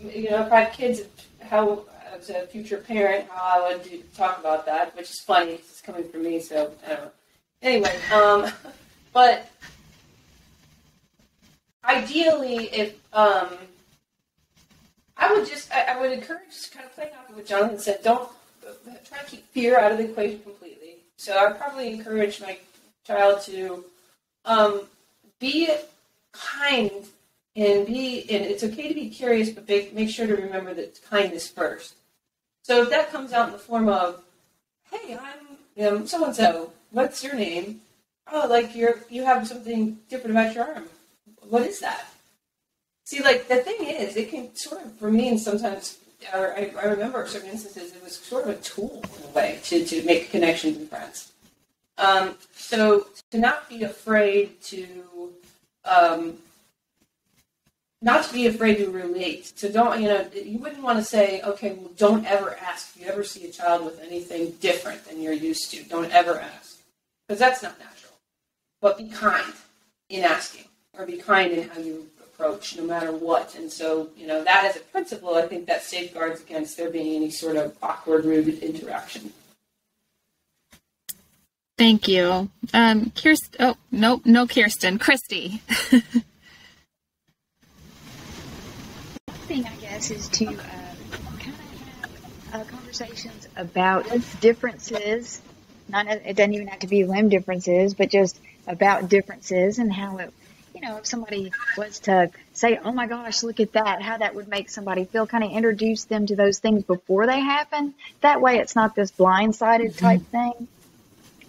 B: You know, if I had kids, how as a future parent, how I would do, talk about that, which is funny. It's coming from me, so I don't know. Anyway, um, but ideally, if um, I would just, I, I would encourage, kind of playing off of what Jonathan said, don't try to keep fear out of the equation completely. So I'd probably encourage my child to um, be kind and be, and it's okay to be curious, but make, make sure to remember that kindness first. So if that comes out in the form of, hey, I'm so and so, what's your name? Oh, like you're you have something different about your arm. What is that? See, like the thing is, it can sort of for me, and sometimes, I, I remember certain instances, it was sort of a tool in a way to to make connections with friends. Um, so to not be afraid to um, not to be afraid to relate. So don't, you know, you wouldn't want to say, okay, well, don't ever ask if you ever see a child with anything different than you're used to. Don't ever ask. Because that's not natural. But be kind in asking, or be kind in how you approach, no matter what. And so, you know, that as a principle, I think that safeguards against there being any sort of awkward, rude interaction.
G: Thank you. Um, Kiersten, oh, no, no, Kiersten, Cristie.
D: thing, I guess, is to uh, kind of have uh, conversations about differences. Not it doesn't even have to be limb differences, but just about differences and how it, you know, if somebody was to say, "Oh my gosh, look at that," how that would make somebody feel. Kind of introduce them to those things before they happen. That way, it's not this blindsided mm-hmm. type thing.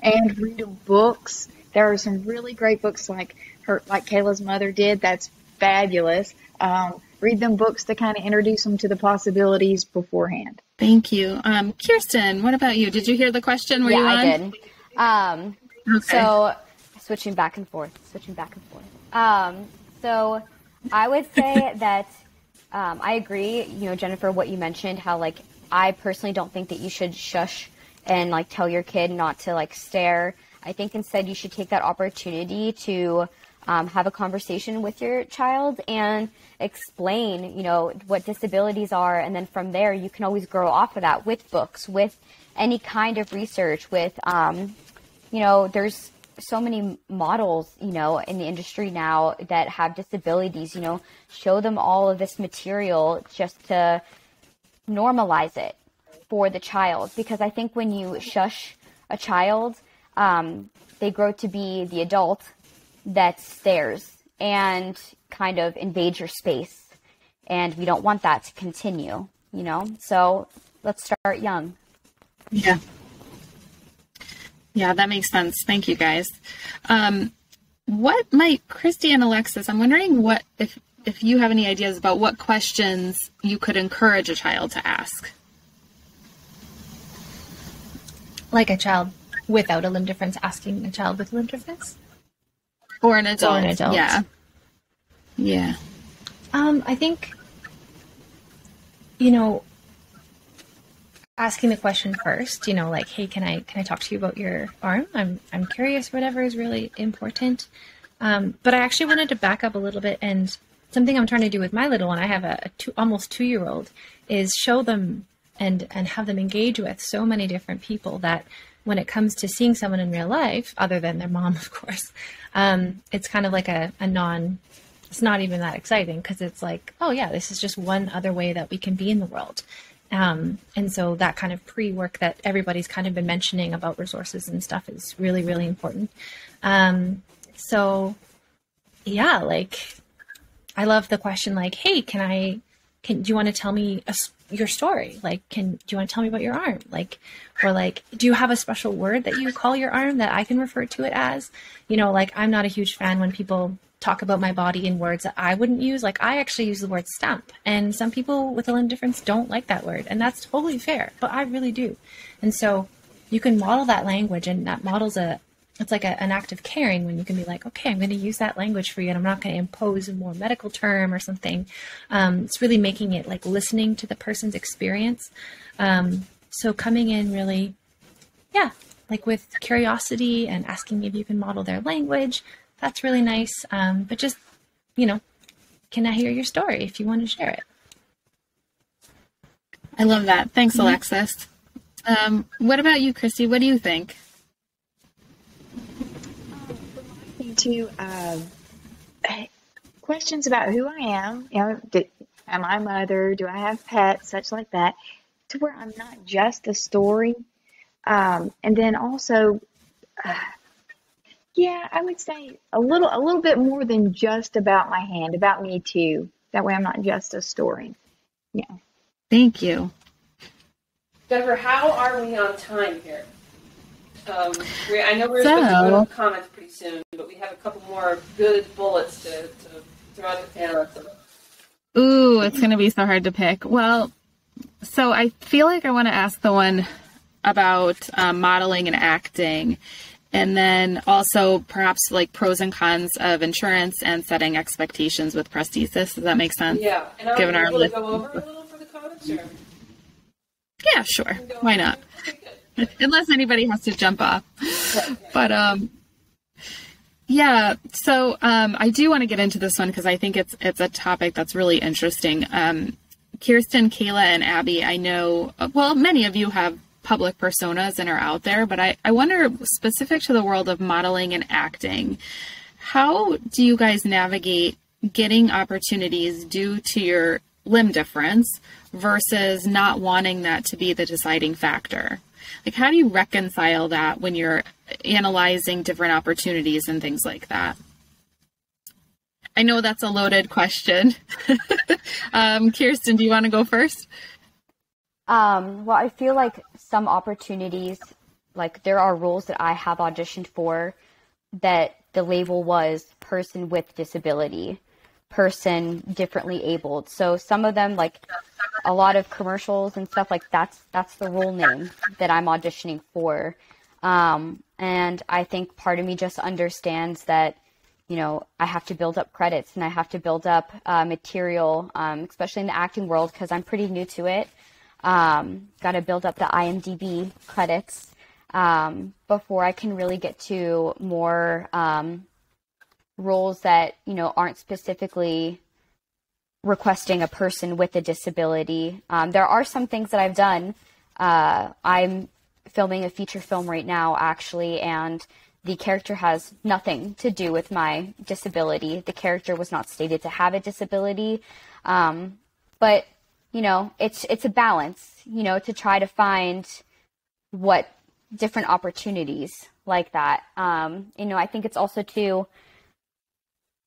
D: And read books. There are some really great books like her, like Kayla's mother did. That's fabulous. Um, read them books to kind of introduce them to the possibilities beforehand.
G: Thank you. Um, Kiersten, what about you? Did you hear the question? Were
E: yeah,
G: you on?
E: I did. Um, okay. So switching back and forth, switching back and forth. Um, so I would say that um, I agree. You know, Jennifer, what you mentioned, how like I personally don't think that you should shush and like tell your kid not to like stare. I think instead you should take that opportunity to um, have a conversation with your child and explain, you know, what disabilities are. And then from there, you can always grow off of that with books, with any kind of research, with, um, you know, there's so many models, you know, in the industry now that have disabilities, you know, show them all of this material just to normalize it for the child. Because I think when you shush a child, um, they grow to be the adult that stares and kind of invades your space. And we don't want that to continue, you know? So let's start young.
G: Yeah. Yeah, that makes sense. Thank you guys. Um, what might Cristie and Alexis? I'm wondering what if if you have any ideas about what questions you could encourage a child to ask.
A: Like a child without a limb difference asking a child with a limb difference?
G: Or an adult.
A: Or an adult.
G: Yeah. Yeah.
A: Um, I think, you know, asking the question first, you know, like, hey, can I can I talk to you about your arm? I'm I'm curious. Whatever is really important. Um, but I actually wanted to back up a little bit and something I'm trying to do with my little one. I have a, a two, almost two year old is show them and and have them engage with so many different people that when it comes to seeing someone in real life, other than their mom, of course, um, it's kind of like a, a non. It's not even that exciting because it's like, oh yeah, this is just one other way that we can be in the world. Um, and so that kind of pre work that everybody's kind of been mentioning about resources and stuff is really, really important. Um, so yeah, like I love the question like, hey, can I, can, do you want to tell me a, your story? Like, can, do you want to tell me about your arm? Like, or like, do you have a special word that you call your arm that I can refer to it as? You know, like I'm not a huge fan when people talk about my body in words that I wouldn't use. Like I actually use the word stump, and some people with a limb difference don't like that word, and that's totally fair. But I really do, and so you can model that language, and that models a. It's like a, an act of caring when you can be like, okay, I'm going to use that language for you, and I'm not going to impose a more medical term or something. Um, it's really making it like listening to the person's experience. Um, so coming in really, yeah, like with curiosity and asking if you can model their language, that's really nice. Um, but just, you know, can I hear your story if you want to share it?
G: I love that. Thanks, mm-hmm. Alexis. Um, what about you, Cristie? What do you think?
D: To uh, questions about who I am. You know, did, am I a mother? Do I have pets? Such like that. To where I'm not just a story. Um, and then also, uh, yeah, I would say a little a little bit more than just about my hand, about me too. That way I'm not just a story. Yeah.
G: Thank you.
B: Jennifer, how are we on time here? Um, we, I know we're so, supposed to go to comments pretty soon, but we have a couple more good bullets to, to throw at the panelists.
G: Ooh, it's going to be so hard to pick. Well, so I feel like I want to ask the one about um, modeling and acting and then also perhaps like pros and cons of insurance and setting expectations with prosthesis. Does that make sense?
B: Yeah. And are Given our to go over a little for the comments? Or?
G: Yeah, sure. Why not? Okay, Unless anybody has to jump off. But um, yeah. So um, I do want to get into this one because I think it's it's a topic that's really interesting. Um, Kiersten, Kayla, and Abby, I know. Well, many of you have public personas and are out there, but I, I wonder specific to the world of modeling and acting, how do you guys navigate getting opportunities due to your limb difference versus not wanting that to be the deciding factor? Like, how do you reconcile that when you're analyzing different opportunities and things like that? I know that's a loaded question. um, Kiersten, do you want to go first?
E: Um, well, I feel like some opportunities, like there are roles that I have auditioned for that the label was person with disability, person differently abled. So some of them, like a lot of commercials and stuff, like that's that's the role name that I'm auditioning for. Um, and I think part of me just understands that you know, I have to build up credits and I have to build up uh, material, um, especially in the acting world, because I'm pretty new to it. Um, Got to build up the IMDb credits um, before I can really get to more um, roles that you know aren't specifically requesting a person with a disability. Um, there are some things that I've done. Uh, I'm filming a feature film right now, actually, and the character has nothing to do with my disability. The character was not stated to have a disability. Um, but you know, it's it's a balance, you know, to try to find what different opportunities like that. Um, you know, I think it's also too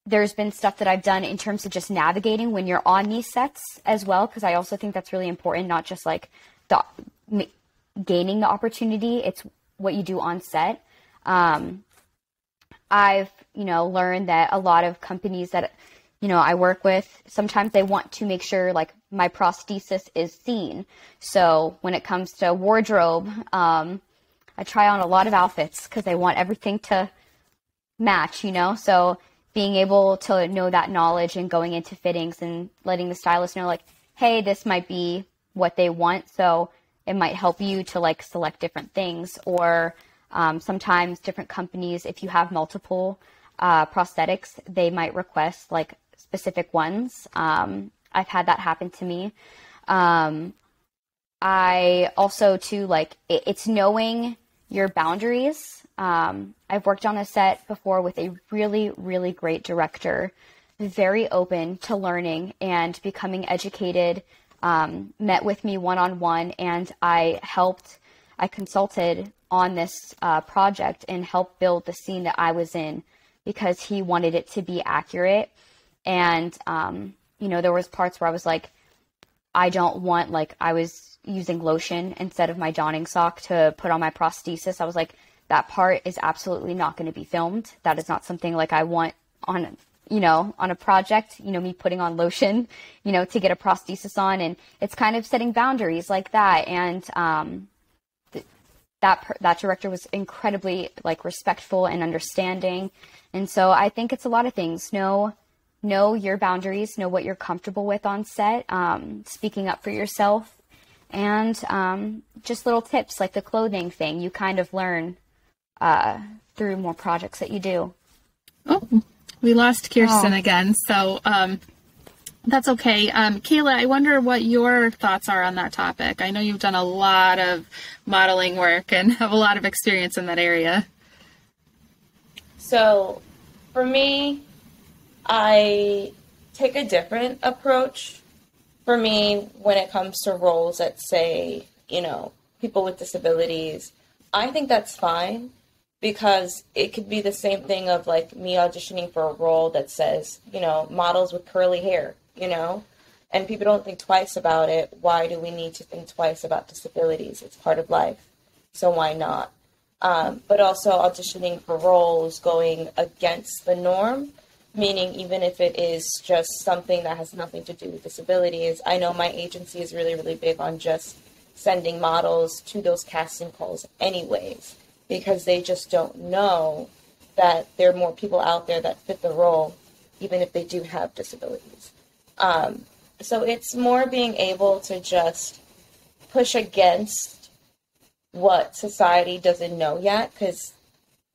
E: there's been stuff that I've done in terms of just navigating when you're on these sets as well, because I also think that's really important, not just like the gaining the opportunity, it's what you do on set. Um, I've, you know, learned that a lot of companies that, you know, I work with, sometimes they want to make sure like my prosthesis is seen. So when it comes to wardrobe, um, I try on a lot of outfits because they want everything to match, you know? So being able to know that knowledge and going into fittings and letting the stylist know, like, hey, this might be what they want. So it might help you to like select different things. Or um, sometimes different companies, if you have multiple uh, prosthetics, they might request like specific ones. Um, I've had that happen to me. Um, I also too like it, it's knowing your boundaries. Um, I've worked on a set before with a really, really great director, very open to learning and becoming educated. Um, met with me one on one, and I helped. I consulted on this uh, project and helped build the scene that I was in because he wanted it to be accurate. And um, you know, there was parts where I was like, I don't want like I was using lotion instead of my donning sock to put on my prosthesis. I was like, that part is absolutely not going to be filmed. That is not something like I want on you know on a project. You know, me putting on lotion, you know, to get a prosthesis on, and it's kind of setting boundaries like that. And um, th- that that director was incredibly like respectful and understanding. And so I think it's a lot of things. Know know your boundaries, know what you're comfortable with on set, um, speaking up for yourself, and um, just little tips like the clothing thing you kind of learn uh, through more projects that you do.
G: Oh, we lost Kiersten oh. again, so um, that's okay. Um, Kayla, I wonder what your thoughts are on that topic. I know you've done a lot of modeling work and have a lot of experience in that area.
F: So, for me, I take a different approach. For me, when it comes to roles that say, you know, people with disabilities, I think that's fine because it could be the same thing of like me auditioning for a role that says, you know, models with curly hair, you know, and people don't think twice about it. Why do we need to think twice about disabilities? It's part of life. So why not? Um, but also auditioning for roles going against the norm meaning even if it is just something that has nothing to do with disabilities. I know my agency is really, really big on just sending models to those casting calls, anyways, because they just don't know that there are more people out there that fit the role, even if they do have disabilities. Um, so it's more being able to just push against what society doesn't know yet because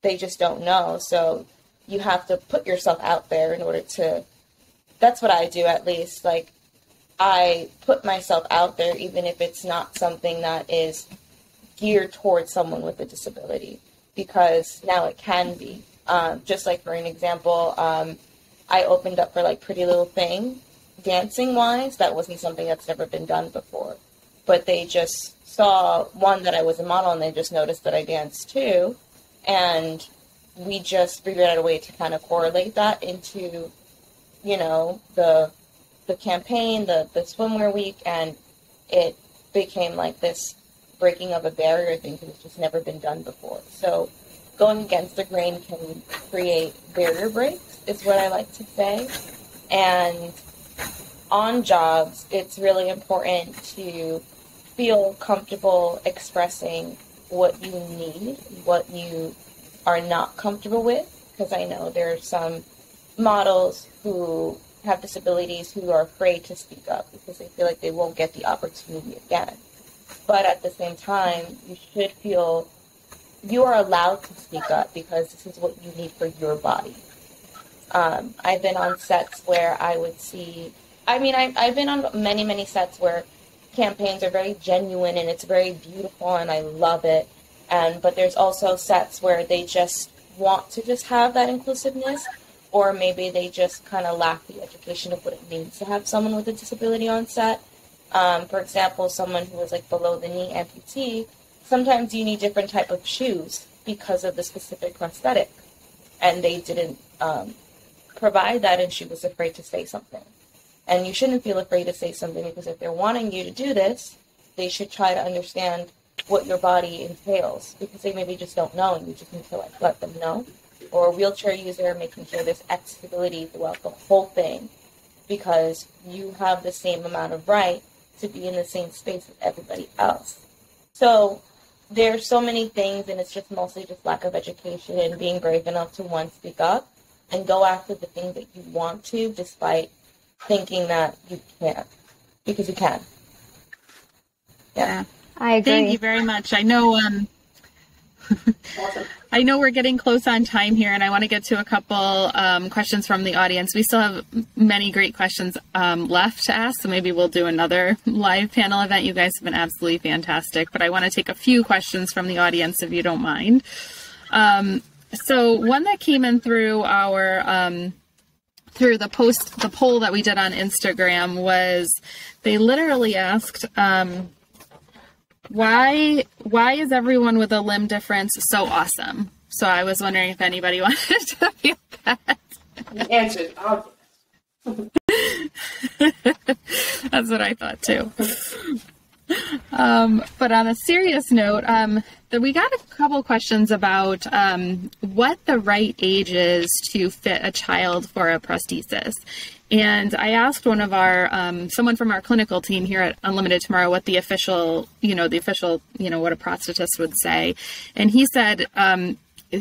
F: they just don't know. So you have to put yourself out there in order to that's what I do at least like I put myself out there even if it's not something that is geared towards someone with a disability because now it can be. Um, just like for an example um, I opened up for like Pretty Little Thing dancing wise. That wasn't something that's never been done before. But they just saw one that I was a model and they just noticed that I danced too. And we just figured out a way to kind of correlate that into, you know, the the campaign, the the swimwear week, and it became like this breaking of a barrier thing because it's just never been done before. So going against the grain can create barrier breaks, is what I like to say. And on jobs, it's really important to feel comfortable expressing what you need, what you are not comfortable with because I know there are some models who have disabilities who are afraid to speak up because they feel like they won't get the opportunity again. But at the same time, you should feel you are allowed to speak up because this is what you need for your body. Um, I've been on sets where I would see, I mean, I, I've been on many, many sets where campaigns are very genuine and it's very beautiful and I love it and but there's also sets where they just want to just have that inclusiveness or maybe they just kind of lack the education of what it means to have someone with a disability on set. Um, for example someone who is like below the knee amputee sometimes you need different type of shoes because of the specific prosthetic. And they didn't um, provide that and she was afraid to say something. And you shouldn't feel afraid to say something because if they're wanting you to do this they should try to understand what your body entails because they maybe just don't know and you just need to like let them know. or a wheelchair user, making sure there's accessibility throughout the whole thing because you have the same amount of right to be in the same space as everybody else. So there's so many things, and it's just mostly just lack of education and being brave enough to one speak up and go after the things that you want to, despite thinking that you can't, because you can.
G: Yeah.
E: I agree.
G: Thank you very much. I know um I know we're getting close on time here, and I want to get to a couple um, questions from the audience. We still have many great questions um, left to ask, so maybe we'll do another live panel event. You guys have been absolutely fantastic, but I want to take a few questions from the audience if you don't mind. Um, so, one that came in through our um, through the post the poll that we did on Instagram was they literally asked um, why why is everyone with a limb difference so awesome? So I was wondering if anybody wanted to feel that.
B: The answer is obvious.
G: That's what I thought too. Um, but on a serious note, um, that we got a couple questions about um, what the right age is to fit a child for a prosthesis. And I asked one of our, um, someone from our clinical team here at Unlimited Tomorrow what the official, you know, the official, you know, what a prosthetist would say. And he said um,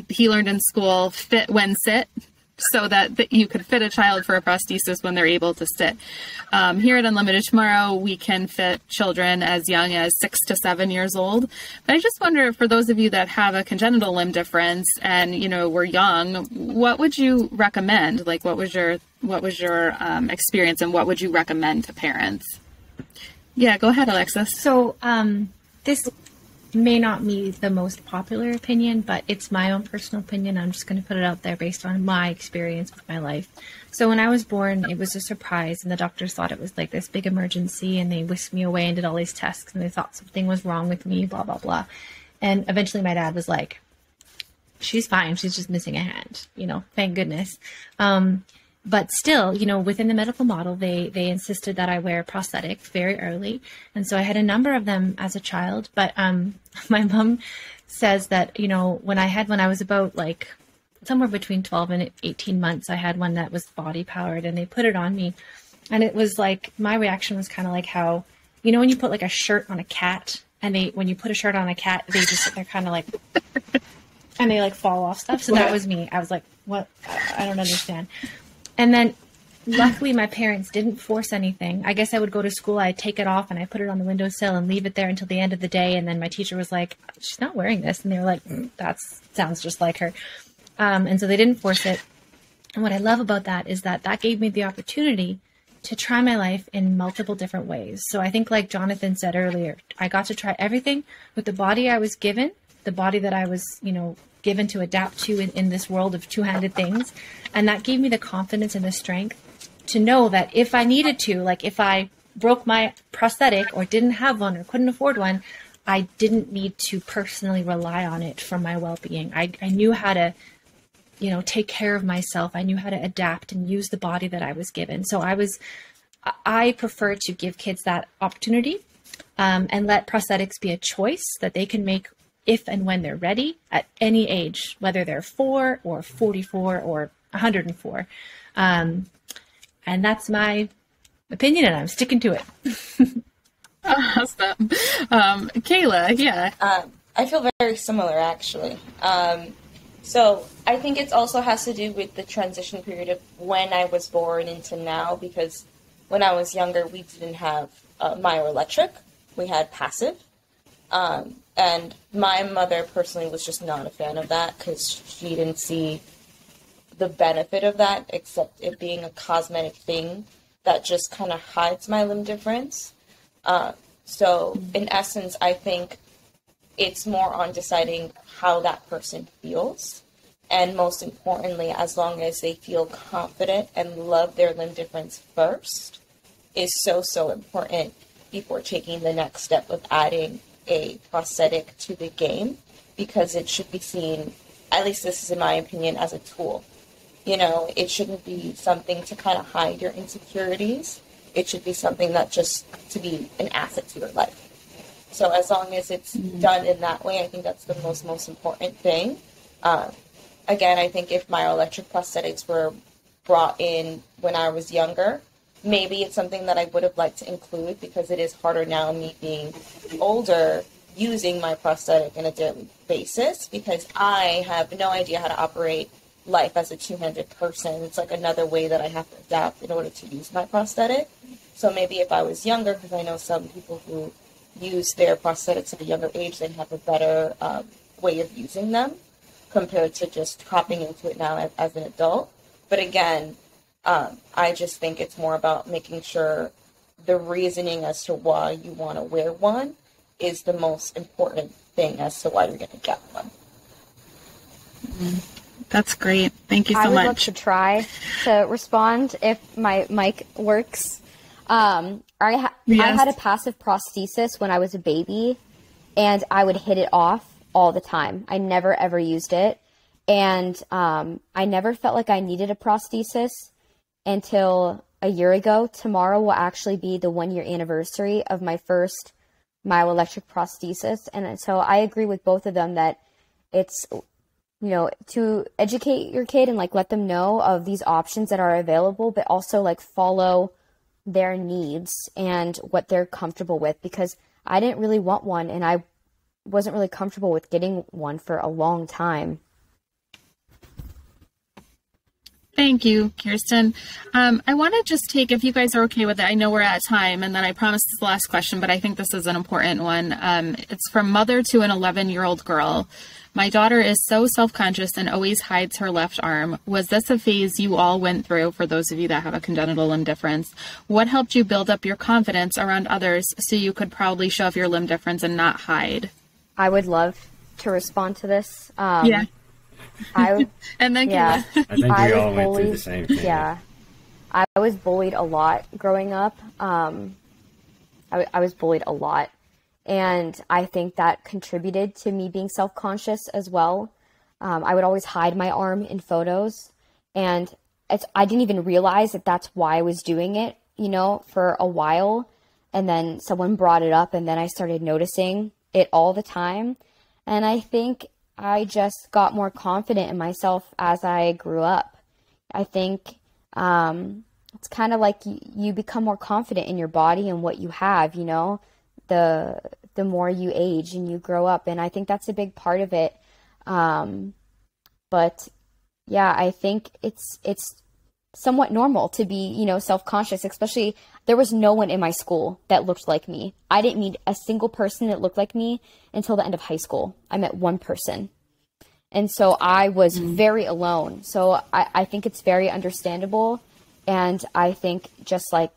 G: he learned in school fit when sit so that, that you could fit a child for a prosthesis when they're able to sit. Um, here at Unlimited Tomorrow, we can fit children as young as six to seven years old. But I just wonder, for those of you that have a congenital limb difference and you know were young, what would you recommend? Like, what was your what was your um, experience, and what would you recommend to parents? Yeah, go ahead, Alexis.
A: So, um, this may not be the most popular opinion, but it's my own personal opinion. I'm just going to put it out there based on my experience with my life. So, when I was born, it was a surprise, and the doctors thought it was like this big emergency, and they whisked me away and did all these tests, and they thought something was wrong with me, blah, blah, blah. And eventually, my dad was like, She's fine. She's just missing a hand, you know, thank goodness. Um, but still, you know, within the medical model, they they insisted that I wear prosthetics very early, and so I had a number of them as a child. But um, my mom says that you know when I had when I was about like somewhere between twelve and eighteen months, I had one that was body powered, and they put it on me, and it was like my reaction was kind of like how you know when you put like a shirt on a cat, and they when you put a shirt on a cat, they just they're kind of like. And they like fall off stuff. So that was me. I was like, what? I don't understand. And then luckily my parents didn't force anything. I guess I would go to school, I'd take it off and I put it on the windowsill and leave it there until the end of the day. And then my teacher was like, she's not wearing this. And they were like, mm, that sounds just like her. Um, and so they didn't force it. And what I love about that is that that gave me the opportunity to try my life in multiple different ways. So I think, like Jonathan said earlier, I got to try everything with the body I was given, the body that I was, you know, given to adapt to in, in this world of two handed things. And that gave me the confidence and the strength to know that if I needed to, like if I broke my prosthetic or didn't have one or couldn't afford one, I didn't need to personally rely on it for my well being. I, I knew how to, you know, take care of myself. I knew how to adapt and use the body that I was given. So I was, I prefer to give kids that opportunity um, and let prosthetics be a choice that they can make if and when they're ready at any age, whether they're four or 44 or 104. Um, and that's my opinion, and I'm sticking to it.
G: awesome. Um, Kayla, yeah.
F: Um, I feel very similar, actually. Um, so I think it also has to do with the transition period of when I was born into now, because when I was younger, we didn't have uh, myoelectric. We had passive. Um, and my mother personally was just not a fan of that because she didn't see the benefit of that except it being a cosmetic thing that just kind of hides my limb difference. Uh, so, in essence, I think it's more on deciding how that person feels. And most importantly, as long as they feel confident and love their limb difference first, is so, so important before taking the next step of adding a prosthetic to the game because it should be seen, at least this is in my opinion, as a tool. You know, it shouldn't be something to kind of hide your insecurities. It should be something that just to be an asset to your life. So as long as it's mm-hmm. done in that way, I think that's the most most important thing. Uh, again, I think if myoelectric prosthetics were brought in when I was younger, maybe it's something that I would have liked to include because it is harder now, me being older, using my prosthetic on a daily basis because I have no idea how to operate life as a two-handed person. It's like another way that I have to adapt in order to use my prosthetic. So maybe if I was younger, because I know some people who use their prosthetics at a younger age, they have a better um, way of using them compared to just hopping into it now as, as an adult. But again, um, I just think it's more about making sure the reasoning as to why you want to wear one is the most important thing as to why you're going to get one.
G: That's great. Thank you so
E: I would
G: much.
E: love to try to respond if my mic works. Um, I, ha- I had a passive prosthesis when I was a baby, and I would hit it off all the time. I never ever used it, and um, I never felt like I needed a prosthesis until a year ago. Tomorrow will actually be the one year anniversary of my first myoelectric prosthesis, and so I agree with both of them that it's you know to educate your kid and like let them know of these options that are available but also like follow their needs and what they're comfortable with because I didn't really want one and I wasn't really comfortable with getting one for a long time.
G: Thank you, Kiersten. Um, I want to just take, if you guys are okay with it, I know we're at time, and then I promised this the last question, but I think this is an important one. Um, it's from mother to an 11 year old girl. My daughter is so self conscious and always hides her left arm. Was this a phase you all went through for those of you that have a congenital limb difference? What helped you build up your confidence around others so you could proudly show off your limb difference and not hide?
E: I would love to respond to this. Um,
G: Yeah.
E: I
G: And then,
E: Yeah.
C: I think we
E: was
C: all went through the
E: bullied.
C: same thing.
E: Yeah. I was bullied a lot growing up. Um, I, I was bullied a lot. And I think that contributed to me being self conscious as well. Um, I would always hide my arm in photos. And it's, I didn't even realize that that's why I was doing it, you know, for a while. And then someone brought it up, and then I started noticing it all the time. And I think I just got more confident in myself as I grew up. I think um, it's kind of like you, you become more confident in your body and what you have, you know, the the more you age and you grow up, and I think that's a big part of it. Um, but yeah, I think it's it's somewhat normal to be, you know, self-conscious, especially there was no one in my school that looked like me. I didn't meet a single person that looked like me until the end of high school. I met one person. And so I was very alone. So I, I think it's very understandable. And I think just like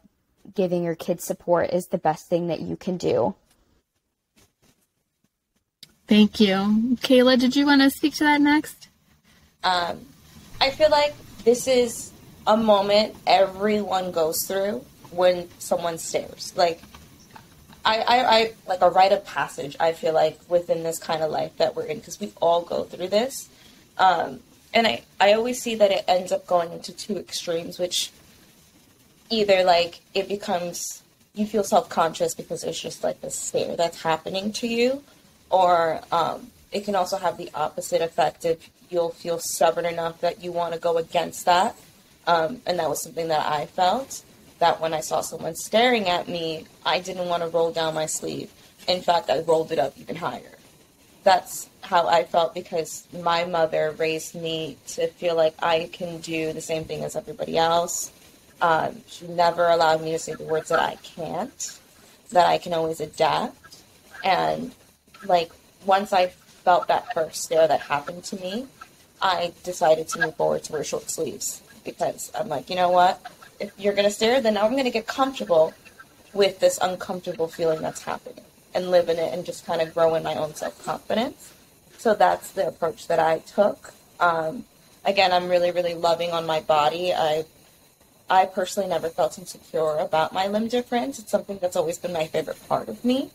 E: giving your kids support is the best thing that you can do.
G: Thank you. Kayla, did you want to speak to that next?
F: Um, I feel like this is a moment everyone goes through when someone stares. Like, I, I, I like a rite of passage. I feel like within this kind of life that we're in, because we all go through this. Um, and I, I always see that it ends up going into two extremes, which either like it becomes you feel self conscious because it's just like the stare that's happening to you, or um, it can also have the opposite effect if you'll feel stubborn enough that you want to go against that. Um, and that was something that I felt that when I saw someone staring at me, I didn't want to roll down my sleeve. In fact, I rolled it up even higher. That's how I felt because my mother raised me to feel like I can do the same thing as everybody else. Um, she never allowed me to say the words that I can't, that I can always adapt. And like once I felt that first stare that happened to me, I decided to move forward to wear short sleeves because I'm like, you know what? If you're gonna stare, then now I'm gonna get comfortable with this uncomfortable feeling that's happening and live in it and just kind of grow in my own self confidence. So that's the approach that I took. Um, again, I'm really, really loving on my body. I I personally never felt insecure about my limb difference. It's something that's always been my favorite part of me.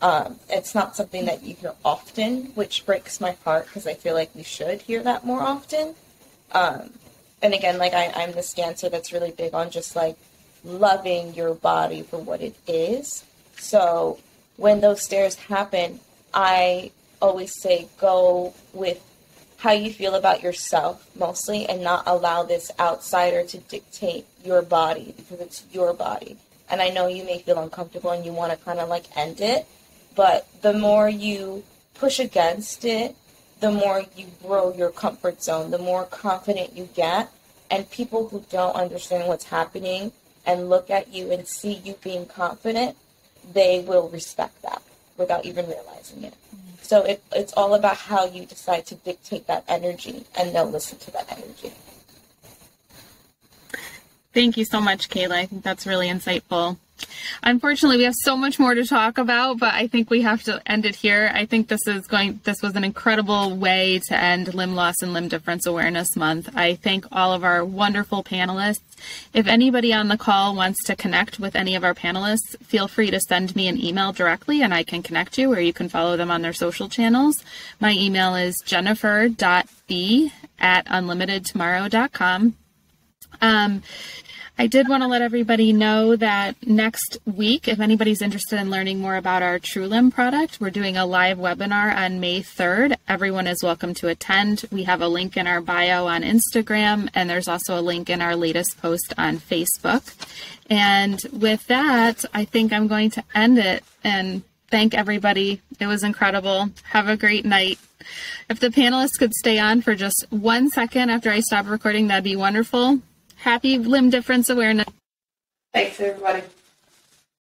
F: Um, it's not something that you hear often, which breaks my heart because I feel like we should hear that more often. Um, and again, like I, I'm this dancer that's really big on just like loving your body for what it is. So when those stares happen, I always say go with how you feel about yourself mostly and not allow this outsider to dictate your body because it's your body. And I know you may feel uncomfortable and you want to kind of like end it, but the more you push against it, the more you grow your comfort zone, the more confident you get. And people who don't understand what's happening and look at you and see you being confident, they will respect that without even realizing it. So it, it's all about how you decide to dictate that energy and they'll listen to that energy.
G: Thank you so much, Kayla. I think that's really insightful. Unfortunately, we have so much more to talk about, but I think we have to end it here. I think this is going this was an incredible way to end Limb Loss and Limb Difference Awareness Month. I thank all of our wonderful panelists. If anybody on the call wants to connect with any of our panelists, feel free to send me an email directly and I can connect you or you can follow them on their social channels. My email is jennifer.b at unlimitedtomorrow.com. Um, I did want to let everybody know that next week, if anybody's interested in learning more about our TrueLimb product, we're doing a live webinar on May 3rd. Everyone is welcome to attend. We have a link in our bio on Instagram, and there's also a link in our latest post on Facebook. And with that, I think I'm going to end it and thank everybody. It was incredible. Have a great night. If the panelists could stay on for just one second after I stop recording, that'd be wonderful. Happy limb difference awareness.
B: Thanks, everybody.